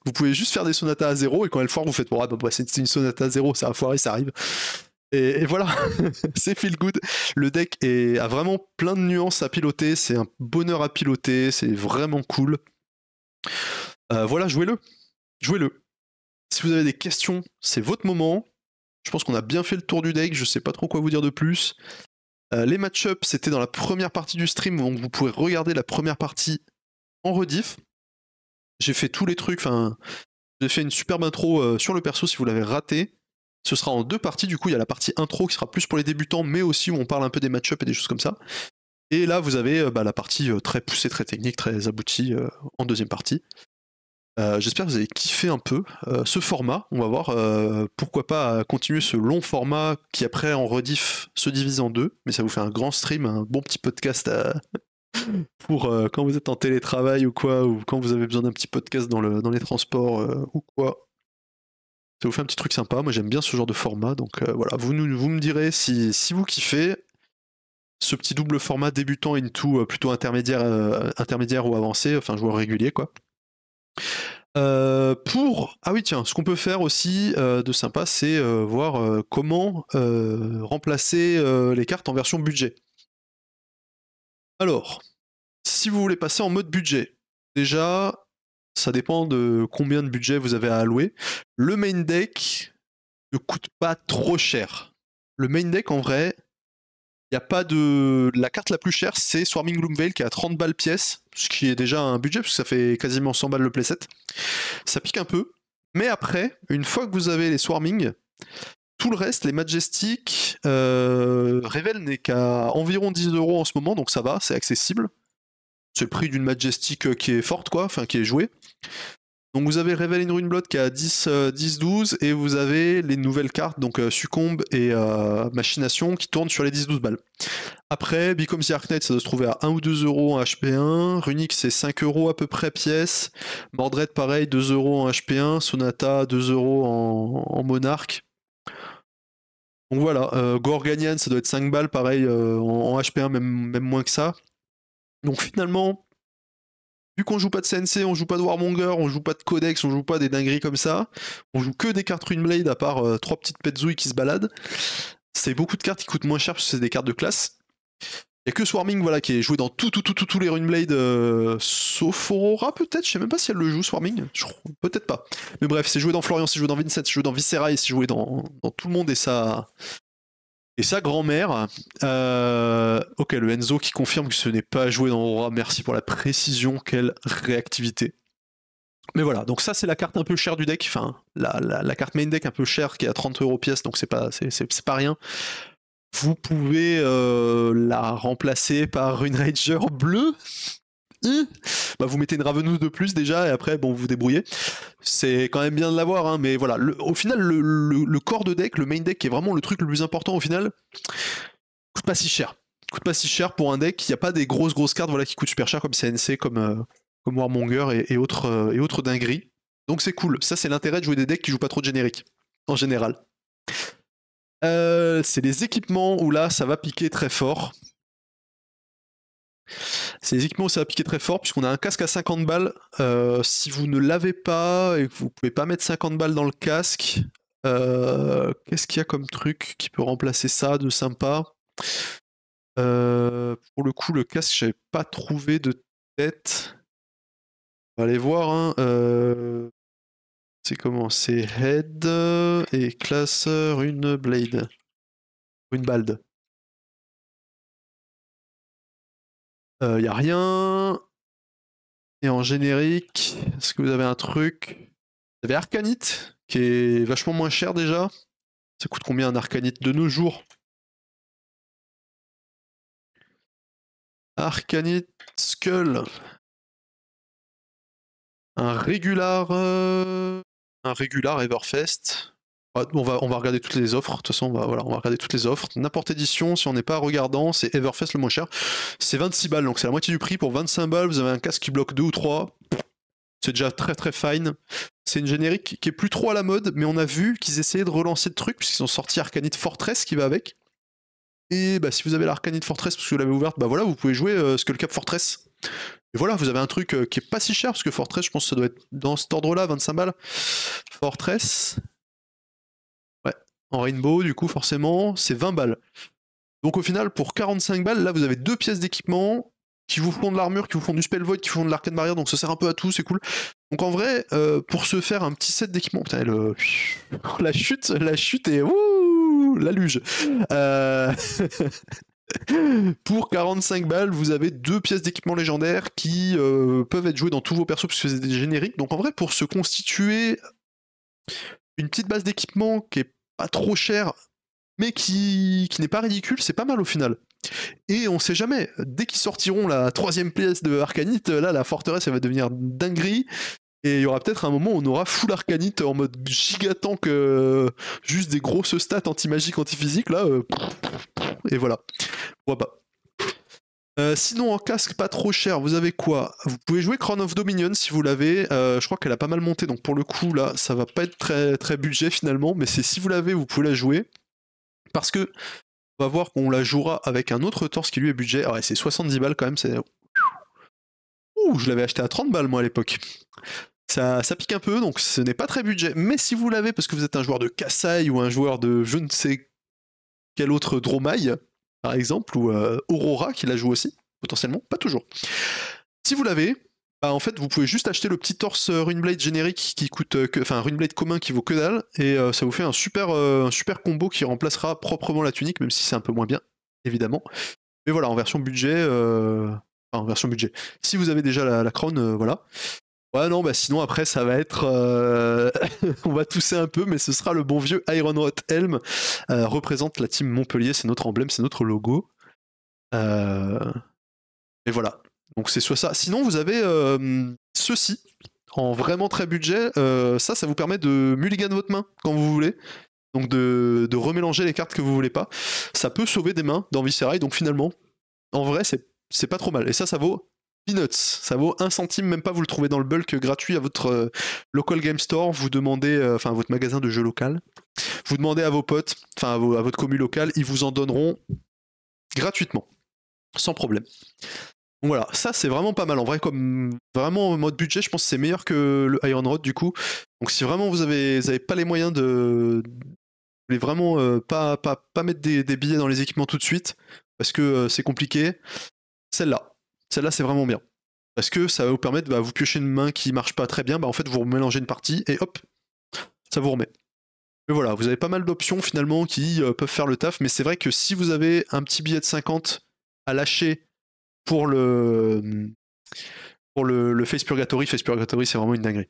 Vous pouvez juste faire des sonatas à zéro et quand elles foirent, vous faites bah, c'est une sonata à zéro, ça a foiré, ça arrive. Et, voilà, [LAUGHS] c'est feel good. Le deck a vraiment plein de nuances à piloter, c'est un bonheur à piloter, c'est vraiment cool. Euh, voilà, jouez-le. Jouez-le. Si vous avez des questions, c'est votre moment. Je pense qu'on a bien fait le tour du deck, je sais pas trop quoi vous dire de plus. Euh, les match-ups, c'était dans la première partie du stream, donc vous pouvez regarder la première partie en rediff. J'ai fait tous les trucs, enfin, j'ai fait une superbe intro euh, sur le perso si vous l'avez raté. Ce sera en deux parties, du coup, il y a la partie intro qui sera plus pour les débutants, mais aussi où on parle un peu des match et des choses comme ça. Et là, vous avez euh, bah, la partie euh, très poussée, très technique, très aboutie en deuxième partie. J'espère que vous avez kiffé un peu ce format. On va voir pourquoi pas continuer ce long format qui après en rediff se divise en deux, mais ça vous fait un grand stream, un bon petit podcast à, pour euh, quand vous êtes en télétravail ou quoi, ou quand vous avez besoin d'un petit podcast dans, le, dans les transports euh, ou quoi. Ça vous fait un petit truc sympa. Moi, j'aime bien ce genre de format. Donc euh, voilà, vous, vous me direz si, si vous kiffez ce petit double format débutant into plutôt intermédiaire, intermédiaire ou avancé, enfin joueur régulier quoi. pour ah oui tiens, ce qu'on peut faire aussi de sympa, c'est voir comment remplacer les cartes en version budget. Alors, si vous voulez passer en mode budget, déjà, ça dépend de combien de budget vous avez à allouer. Le main deck ne coûte pas trop cher. Le main deck, en vrai, il n'y a pas de. La carte la plus chère, c'est Swarming Gloomvale qui est à 30 balles pièce, ce qui est déjà un budget, parce que ça fait quasiment 100 balles le playset. Ça pique un peu. Mais après, une fois que vous avez les Swarming, tout le reste, les Majestic, euh, Revel n'est qu'à environ 10 euros en ce moment, donc ça va, c'est accessible. C'est le prix d'une Majestic euh, qui est forte, quoi, enfin qui est jouée. Donc vous avez Revel in Ruinblood qui est à 10, 12 et vous avez les nouvelles cartes, donc euh, Succombe et Machination qui tournent sur les 10-12 balles. Après, Become the Arknight, ça doit se trouver à 1 ou 2 euros en HP1. Runic, c'est 5 euros à peu près pièce. Mordred, pareil, 2 euros en HP1. Sonata, 2 euros en, en Monarque. Donc voilà, euh, Gorganian, ça doit être 5 balles, pareil, euh, en, HP1, même, même moins que ça. Donc finalement, vu qu'on joue pas de CNC, on joue pas de Warmonger, on joue pas de Codex, on joue pas des dingueries comme ça, on joue que des cartes Runeblade à part euh, trois petites petzouilles qui se baladent. C'est beaucoup de cartes qui coûtent moins cher parce que c'est des cartes de classe. Il n'y a que Swarming voilà, qui est joué dans tout, tout, tout, tous les Runeblade, euh, sauf Aurora peut-être, je sais même pas si elle le joue, Swarming, peut-être pas. Mais bref, c'est joué dans Florian, c'est joué dans Vincent, c'est joué dans Viscera, c'est joué dans, tout le monde et sa, et sa grand-mère. Euh, ok, le Enzo qui confirme que ce n'est pas joué dans Aurora, merci pour la précision, quelle réactivité. Mais voilà, donc ça c'est la carte un peu chère du deck, enfin la, carte main deck un peu chère qui est à 30 euros pièce, donc c'est pas, pas rien vous pouvez euh, la remplacer par une Rager bleue. Bah, vous mettez une Ravenous de plus déjà et après bon vous débrouillez. C'est quand même bien de l'avoir, hein, mais voilà. au final, le, corps de deck, le main deck, qui est vraiment le truc le plus important au final, coûte pas si cher. Coûte pas si cher pour un deck. Il n'y a pas des grosses grosses cartes voilà qui coûtent super cher comme CNC, comme euh, comme Warmonger et, autres euh, et autres dingueries. Donc c'est cool. Ça c'est l'intérêt de jouer des decks qui jouent pas trop de générique en général. Euh, c'est les équipements où là ça va piquer très fort. C'est où ça va piquer très fort puisqu'on a un casque à 50 balles. Euh, si vous ne l'avez pas et que vous pouvez pas mettre 50 balles dans le casque, euh, qu'est-ce qu'il y a comme truc qui peut remplacer ça de sympa? Pour le coup, le casque, j'avais pas trouvé de tête. On va aller voir. Hein. C'est comment? C'est head et classe une blade. Une bald. Il euh, a rien. Et en générique, est-ce que vous avez un truc? Vous avez Arcanite, qui est vachement moins cher déjà. Ça coûte combien un Arcanite de nos jours? Arcanite Skull. Un régular. Euh, un régular Everfest. On va, on va regarder toutes les offres. De toute façon, on va, voilà, on va regarder toutes les offres. N'importe édition, si on n'est pas regardant, c'est Everfest le moins cher. C'est 26 balles, donc c'est la moitié du prix. Pour 25 balles, vous avez un casque qui bloque 2 ou 3. C'est déjà très très fine. C'est une générique qui est plus trop à la mode, mais on a vu qu'ils essayaient de relancer le truc, puisqu'ils ont sorti Arcanite Fortress qui va avec. Et bah, si vous avez l'Arcanite Fortress, parce que vous l'avez ouverte, bah voilà, vous pouvez jouer euh, Skull Cap Fortress. Et voilà, vous avez un truc euh, qui est pas si cher, parce que Fortress, je pense que ça doit être dans cet ordre-là, 25 balles. Fortress. En Rainbow, du coup, forcément, c'est 20 balles. Donc au final, pour 45 balles, là, vous avez deux pièces d'équipement qui vous font de l'armure, qui vous font du spell void, qui font de l'arcane barrière, donc ça sert un peu à tout, c'est cool. Donc en vrai, euh, pour se faire un petit set d'équipement, putain, [LAUGHS] la chute, la chute est... Ouh, la luge. Euh... [LAUGHS] Pour 45 balles, vous avez deux pièces d'équipement légendaire qui euh, peuvent être jouées dans tous vos persos puisque c'est des génériques. Donc en vrai, pour se constituer une petite base d'équipement qui est trop chère, mais qui, qui n'est pas ridicule, c'est pas mal au final. Et on sait jamais, dès qu'ils sortiront la troisième pièce de Arcanite, là la forteresse elle va devenir dinguerie. Et il y aura peut-être un moment où on aura full arcanite en mode gigatank, euh, juste des grosses stats anti-magique, anti-physique, là. Euh, et voilà. Pourquoi pas. Euh, sinon, en casque pas trop cher, vous avez quoi? Vous pouvez jouer Crown of Dominion si vous l'avez. je crois qu'elle a pas mal monté, donc pour le coup, là, ça va pas être très, très budget finalement, mais c'est si vous l'avez, vous pouvez la jouer. Parce que on va voir qu'on la jouera avec un autre torse qui lui est budget. Ah ouais, c'est 70 balles quand même. Ouh, je l'avais acheté à 30 balles moi à l'époque. Ça, pique un peu, donc ce n'est pas très budget. Mais si vous l'avez parce que vous êtes un joueur de Kassai ou un joueur de je ne sais quel autre Dromaille, par exemple, ou euh, Aurora qui la joue aussi, potentiellement, pas toujours. Si vous l'avez, bah, en fait, vous pouvez juste acheter le petit torse euh, Runeblade générique qui coûte, euh, enfin Runeblade commun qui vaut que dalle, et ça vous fait un super, un super combo qui remplacera proprement la tunique, même si c'est un peu moins bien, évidemment. Mais voilà, en version budget, en version budget. Si vous avez déjà la, la crown, voilà. Ouais, non, bah sinon après ça va être. Euh, [LAUGHS] on va tousser un peu, mais ce sera le bon vieux Iron Rot Helm. Euh, représente la team Montpellier, c'est notre emblème, c'est notre logo. Euh, et voilà. Donc c'est soit ça. Sinon, vous avez ceci, en vraiment très budget. ça, ça vous permet de mulligan votre main quand vous voulez. Donc de, de, remélanger les cartes que vous voulez pas. Ça peut sauver des mains dans Viscerai, donc finalement, en vrai, c'est pas trop mal. Et ça, ça vaut peanuts. Ça vaut un centime, même pas. Vous le trouvez dans le bulk gratuit à votre euh, local game store. Vous demandez, euh, enfin, votre magasin de jeux local. vous demandez à vos potes, enfin à, votre commu locale, ils vous en donneront gratuitement, sans problème. Donc voilà, ça c'est vraiment pas mal. En vrai, comme vraiment en mode budget, je pense que c'est meilleur que le Iron Rod du coup. Donc si vraiment vous avez, avez pas les moyens de, voulez vraiment euh, pas, pas, mettre des, billets dans les équipements tout de suite, parce que c'est compliqué, celle-là, celle-là c'est vraiment bien. Parce que ça va vous permettre, bah, vous piocher une main qui marche pas très bien, bah en fait vous mélangez une partie et hop, ça vous remet. Mais voilà, vous avez pas mal d'options finalement qui euh, peuvent faire le taf, mais c'est vrai que si vous avez un petit billet de 50 à lâcher pour le pour le, le Face Purgatory, Face Purgatory c'est vraiment une dinguerie.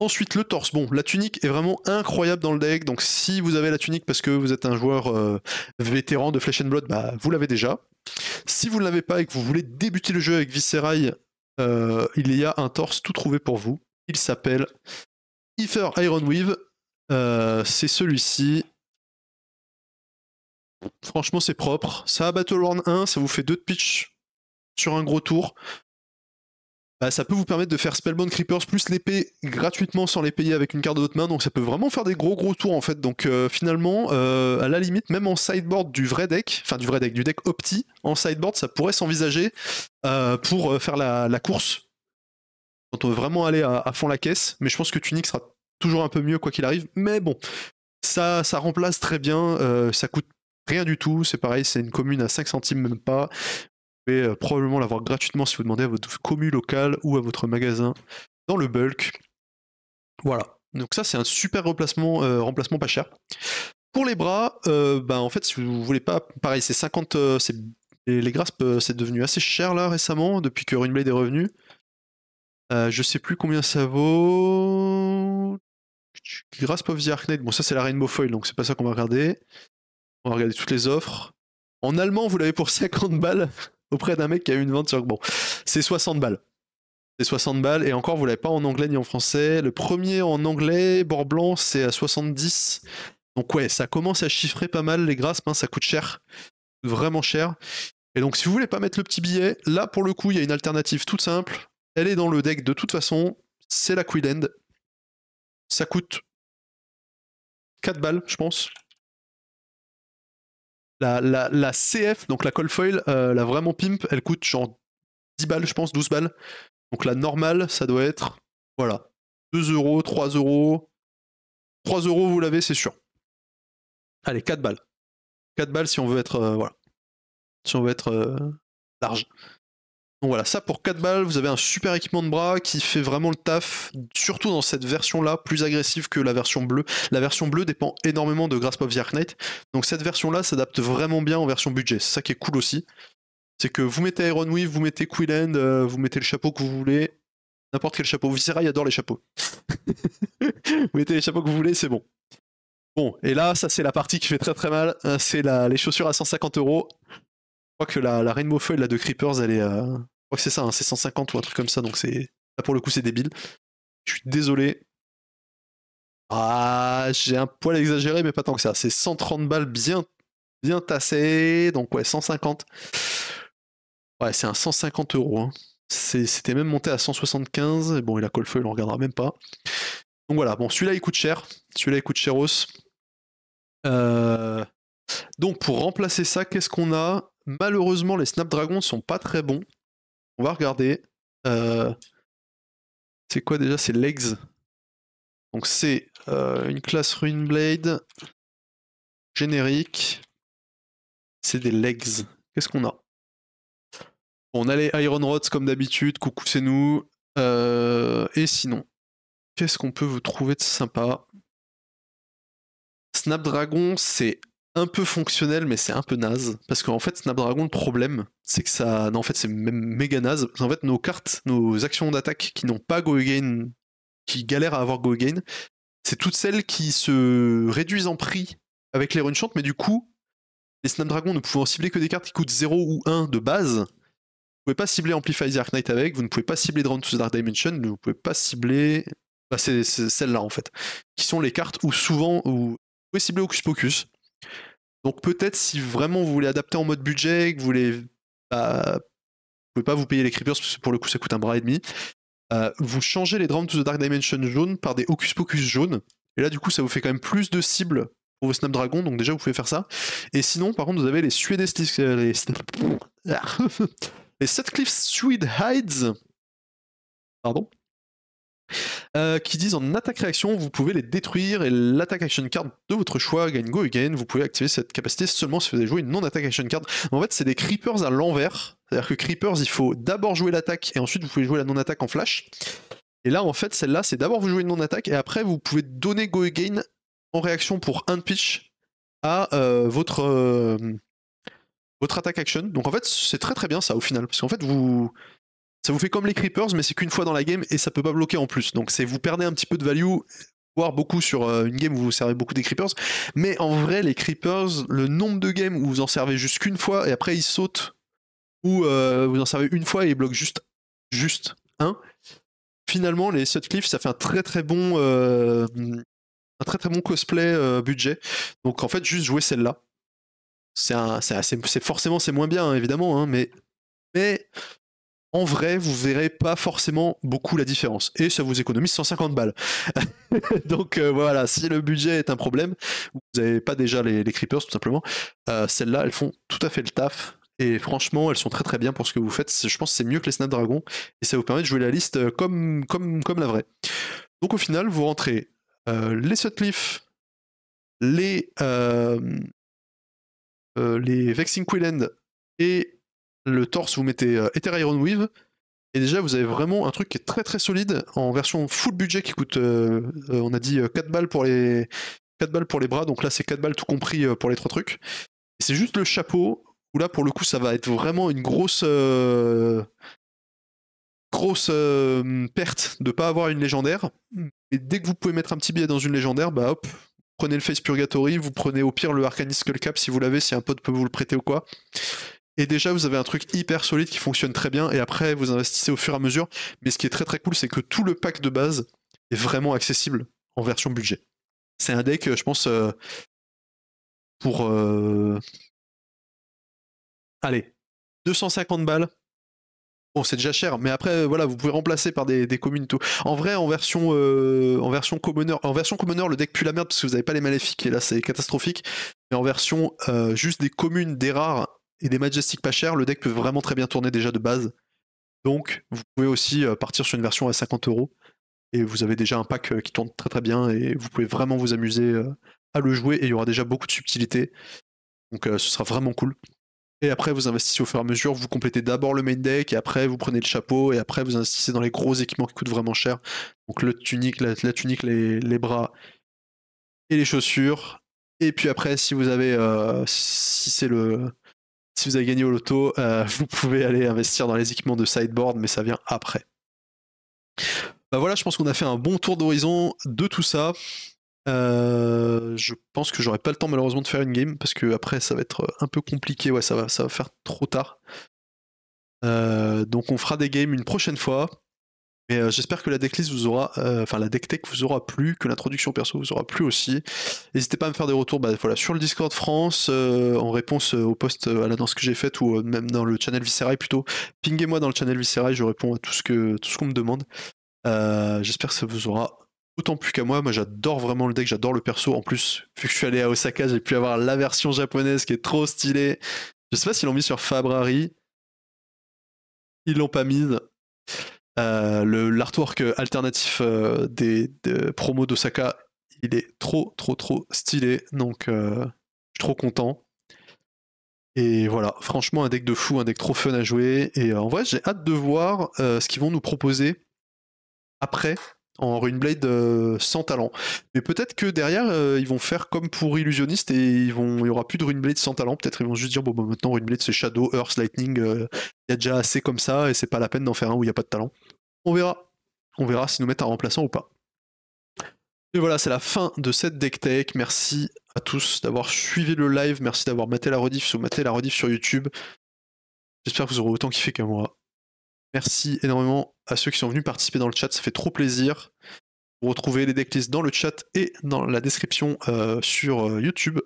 Ensuite, le torse. Bon, la tunique est vraiment incroyable dans le deck. Donc, si vous avez la tunique parce que vous êtes un joueur euh, vétéran de Flesh and Blood, bah, vous l'avez déjà. Si vous ne l'avez pas et que vous voulez débuter le jeu avec Viscerai, euh, il y a un torse tout trouvé pour vous. Il s'appelle Ether Ironweave. Euh, c'est celui-ci. Franchement, c'est propre. Ça a Battleborn 1, ça vous fait 2 de pitch sur un gros tour. Bah, ça peut vous permettre de faire Spellbound Creepers plus l'épée gratuitement sans les payer avec une carte de votre main, donc ça peut vraiment faire des gros gros tours en fait. Donc euh, finalement, euh, à la limite, même en sideboard du vrai deck, enfin du vrai deck, du deck Opti, en sideboard, ça pourrait s'envisager euh, pour faire la, course. Quand on veut vraiment aller à, fond la caisse, mais je pense que Tunic sera toujours un peu mieux quoi qu'il arrive. Mais bon, ça, ça remplace très bien, ça coûte rien du tout, c'est pareil, c'est une commune à 5 centimes même pas pouvez euh, probablement l'avoir gratuitement si vous demandez à votre commu locale ou à votre magasin dans le bulk. Voilà. Donc ça c'est un super remplacement, euh, remplacement pas cher. Pour les bras, euh, bah, en fait si vous voulez pas, pareil c'est 50, les, les graspes c'est devenu assez cher là récemment depuis que Runeblade est revenu. je sais plus combien ça vaut. Grasp of the Arknight, bon ça c'est la Rainbow Foil donc c'est pas ça qu'on va regarder. On va regarder toutes les offres. En allemand vous l'avez pour 50 balles auprès d'un mec qui a une vente sur. Bon, c'est 60 balles. C'est 60 balles, et encore, vous l'avez pas en anglais ni en français. Le premier en anglais, bord blanc, c'est à 70. Donc ouais, ça commence à chiffrer pas mal les graspes, hein, ça coûte cher. Vraiment cher. Et donc si vous voulez pas mettre le petit billet, là pour le coup, il y a une alternative toute simple. Elle est dans le deck de toute façon, c'est la Queen End. Ça coûte 4 balles, je pense. La, CF, donc la Colfoil, euh, la vraiment pimp, elle coûte genre 10 balles, je pense, 12 balles. Donc la normale, ça doit être, voilà, 2 euros, 3 euros. 3 euros, vous l'avez, c'est sûr. Allez, 4 balles. 4 balles si on veut être, euh, voilà. Si on veut être euh, large. Donc voilà, ça pour 4 balles, vous avez un super équipement de bras qui fait vraiment le taf, surtout dans cette version-là, plus agressive que la version bleue. La version bleue dépend énormément de Grasp of the Arknight, donc cette version-là s'adapte vraiment bien en version budget. C'est ça qui est cool aussi. C'est que vous mettez Iron Weave, vous mettez Quilland, euh, vous mettez le chapeau que vous voulez, n'importe quel chapeau. Viscera, adore les chapeaux. [LAUGHS] vous mettez les chapeaux que vous voulez, c'est bon. Bon, et là, ça c'est la partie qui fait très très mal. Hein, c'est les chaussures à 150 euros. Je crois que la, Rainbow Foil là, de Creepers, elle est, euh, crois que c'est ça, hein, c'est 150 ou un truc comme ça, donc c'est. Là pour le coup c'est débile. Je suis désolé. Ah, j'ai un poil exagéré, mais pas tant que ça. C'est 130 balles bien, bien tassées, donc ouais, 150. Ouais, c'est un 150 euros. Hein. C'était même monté à 175. Et bon, et la Colfoil, on regardera même pas. Donc voilà, bon, celui-là il coûte cher. Celui-là il coûte cher Euh... Donc pour remplacer ça, qu'est-ce qu'on a? Malheureusement, les Snapdragons sont pas très bons. On va regarder. Euh, c'est quoi déjà? C'est Legs. Donc c'est euh, une classe Runeblade générique. C'est des Legs. Qu'est-ce qu'on a? On a les Iron Rods comme d'habitude. Coucou, c'est nous. Euh, et sinon, qu'est-ce qu'on peut vous trouver de sympa? Snapdragon, c'est un peu fonctionnel, mais c'est un peu naze. Parce qu'en fait, Snapdragon, le problème, c'est que ça. Non, en fait, c'est même méga naze. En fait, nos cartes, nos actions d'attaque qui n'ont pas Go Again, qui galèrent à avoir Go Again, c'est toutes celles qui se réduisent en prix avec les runes mais du coup, les Snapdragon ne pouvant cibler que des cartes qui coûtent 0 ou 1 de base, vous pouvez pas cibler Amplify the Arc Knight avec, vous ne pouvez pas cibler Drawn to the Dark Dimension, vous ne pouvez pas cibler. Bah, c'est celles-là en fait, qui sont les cartes où souvent où vous pouvez cibler Hocus Pocus, donc peut-être si vraiment vous voulez adapter en mode budget, que vous voulez, pouvez pas vous payer les creepers parce que pour le coup ça coûte un bras et demi. Euh, vous changez les drums to the Dark Dimension jaune par des Hocus Pocus jaunes Et là, du coup, ça vous fait quand même plus de cibles pour vos Snapdragon, donc déjà, vous pouvez faire ça. Et sinon, par contre, vous avez les Suèdes... Les, [LAUGHS] les Sutcliffe Swede Hides. Pardon euh, qui disent en attaque réaction, vous pouvez les détruire et l'attaque action card de votre choix gagne go again. Vous pouvez activer cette capacité seulement si vous avez joué une non-attaque action card. En fait, c'est des creepers à l'envers. C'est-à-dire que creepers, il faut d'abord jouer l'attaque et ensuite vous pouvez jouer la non-attaque en flash. Et là, en fait, celle-là, c'est d'abord vous jouez une non-attaque et après vous pouvez donner go again en réaction pour un pitch à euh, votre, euh, votre attaque action. Donc en fait, c'est très très bien ça au final. Parce qu'en fait, vous ça vous fait comme les creepers, mais c'est qu'une fois dans la game et ça peut pas bloquer en plus. Donc c'est vous perdez un petit peu de value, voire beaucoup sur euh, une game où vous servez beaucoup des creepers. Mais en vrai, les creepers, le nombre de games où vous en servez juste qu'une fois et après ils sautent, ou euh, vous en servez une fois et ils bloquent juste, juste un. Finalement, les Sutcliffe, ça fait un très très bon, euh, un très très bon cosplay budget. Donc en fait, juste jouer celle-là. C'est forcément c'est moins bien hein, évidemment, hein, mais mais en vrai, vous verrez pas forcément beaucoup la différence. Et ça vous économise 150 balles. [LAUGHS] Donc euh, voilà, si le budget est un problème, vous n'avez pas déjà les, creepers tout simplement, euh, celles-là, elles font tout à fait le taf. Et franchement, elles sont très très bien pour ce que vous faites. Je pense que c'est mieux que les Snapdragon. Et ça vous permet de jouer la liste euh, comme, la vraie. Donc au final, vous rentrez les Sutcliffe, les, les Vexing Quilland et le torse, vous mettez euh, Ether Iron Weave. Et déjà, vous avez vraiment un truc qui est très très solide en version full budget qui coûte, euh, euh, on a dit 4 balles pour les 4 balles pour les bras. Donc là, c'est 4 balles tout compris pour les trois trucs. C'est juste le chapeau où là, pour le coup, ça va être vraiment une grosse grosse perte de pas avoir une légendaire. Et dès que vous pouvez mettre un petit billet dans une légendaire, bah hop, prenez le Face Purgatory, vous prenez au pire le Arcanist Skull Cap si vous l'avez, si un pote peut vous le prêter ou quoi. Et déjà, vous avez un truc hyper solide qui fonctionne très bien. Et après, vous investissez au fur et à mesure. Mais ce qui est très très cool, c'est que tout le pack de base est vraiment accessible en version budget. C'est un deck, je pense, euh, pour. Euh, allez, 250 balles. Bon, c'est déjà cher, mais après, voilà, vous pouvez remplacer par des, communes tout. En vrai, en version, euh, en version commoner, en version commoner, le deck pue la merde parce que vous n'avez pas les maléfiques et là, c'est catastrophique. Mais en version juste des communes, des rares et des Majestic pas chers, le deck peut vraiment très bien tourner déjà de base. Donc vous pouvez aussi euh, partir sur une version à 50 euros et vous avez déjà un pack euh, qui tourne très très bien et vous pouvez vraiment vous amuser euh, à le jouer et il y aura déjà beaucoup de subtilité. Donc ce sera vraiment cool. Et après vous investissez au fur et à mesure, vous complétez d'abord le main deck et après vous prenez le chapeau et après vous investissez dans les gros équipements qui coûtent vraiment cher. Donc le tunique, la, tunique, les, les, bras et les chaussures. Et puis après si vous avez si c'est le si vous avez gagné au loto, euh, [LAUGHS] vous pouvez aller investir dans les équipements de sideboard, mais ça vient après. Bah voilà, je pense qu'on a fait un bon tour d'horizon de tout ça. Euh, je pense que j'aurai pas le temps malheureusement de faire une game parce que après ça va être un peu compliqué, ouais ça va, ça va faire trop tard. Euh, donc on fera des games une prochaine fois. Mais euh, j'espère que la decklist vous aura, euh, enfin la deck tech vous aura plu, que l'introduction perso vous aura plu aussi. N'hésitez pas à me faire des retours bah, voilà, sur le Discord France, euh, en réponse au post à la danse que j'ai faite, ou même dans le channel Viscerai plutôt. Pinguez-moi dans le channel Viscerai, je réponds à tout ce que tout ce qu'on me demande. j'espère que ça vous aura autant plus qu'à moi. Moi j'adore vraiment le deck, j'adore le perso. En plus, vu que je suis allé à Osaka, j'ai pu avoir la version japonaise qui est trop stylée. Je sais pas s'ils l'ont mis sur Fabrari. Ils l'ont pas mise. Euh, l'artwork alternatif euh, des, promos d'Osaka, il est trop, trop, trop stylé. Donc, euh, je suis trop content. Et voilà, franchement, un deck de fou, un deck trop fun à jouer. Et en vrai, j'ai hâte de voir ce qu'ils vont nous proposer après en Runeblade sans talent. Mais peut-être que derrière, ils vont faire comme pour Illusionniste et il n'y aura plus de Runeblade sans talent. Peut-être ils vont juste dire bon, bah, maintenant Runeblade c'est Shadow, Earth, Lightning. Il y a déjà assez comme ça et c'est pas la peine d'en faire un où il n'y a pas de talent. On verra. On verra si nous mettent un remplaçant ou pas. Et voilà, c'est la fin de cette deck tech. Merci à tous d'avoir suivi le live. Merci d'avoir maté la rediff ou maté la rediff sur YouTube. J'espère que vous aurez autant kiffé qu'à moi. Merci énormément à ceux qui sont venus participer dans le chat, ça fait trop plaisir. Vous retrouvez les decklists dans le chat et dans la description euh, sur euh, YouTube.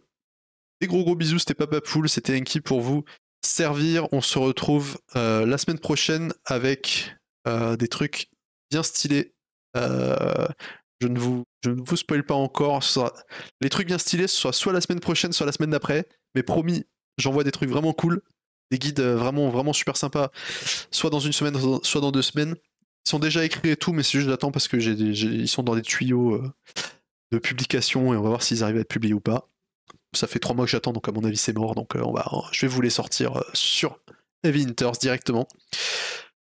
Des gros gros bisous, c'était Papa Pool, c'était Enki pour vous servir. On se retrouve euh, la semaine prochaine avec des trucs bien stylés. Je ne vous, je ne vous spoil pas encore. Les trucs bien stylés, ce soit soit la semaine prochaine, soit la semaine d'après. Mais promis, j'envoie des trucs vraiment cool. Des guides euh, vraiment, vraiment super sympas. Soit dans une semaine, soit dans deux semaines. Ils sont déjà écrits et tout, mais c'est juste j'attends parce que ils sont dans des tuyaux euh, de publication et on va voir s'ils arrivent à être publiés ou pas. Ça fait trois mois que j'attends, donc à mon avis c'est mort. Donc euh, on va, je vais vous les sortir sur Heavy directement.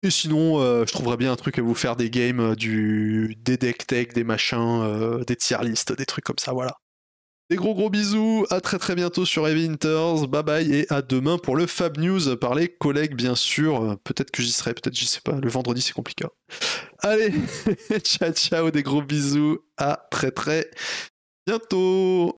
Et sinon, je trouverais bien un truc à vous faire des games, du, des deck tech, des machins, des tier list, des trucs comme ça, voilà. Des gros gros bisous, à très très bientôt sur Heavy Hunters, bye bye et à demain pour le Fab News par les collègues bien sûr. Peut-être que j'y serai, peut-être j'y sais pas, le vendredi c'est compliqué. Allez, [LAUGHS] ciao ciao, des gros bisous, à très très bientôt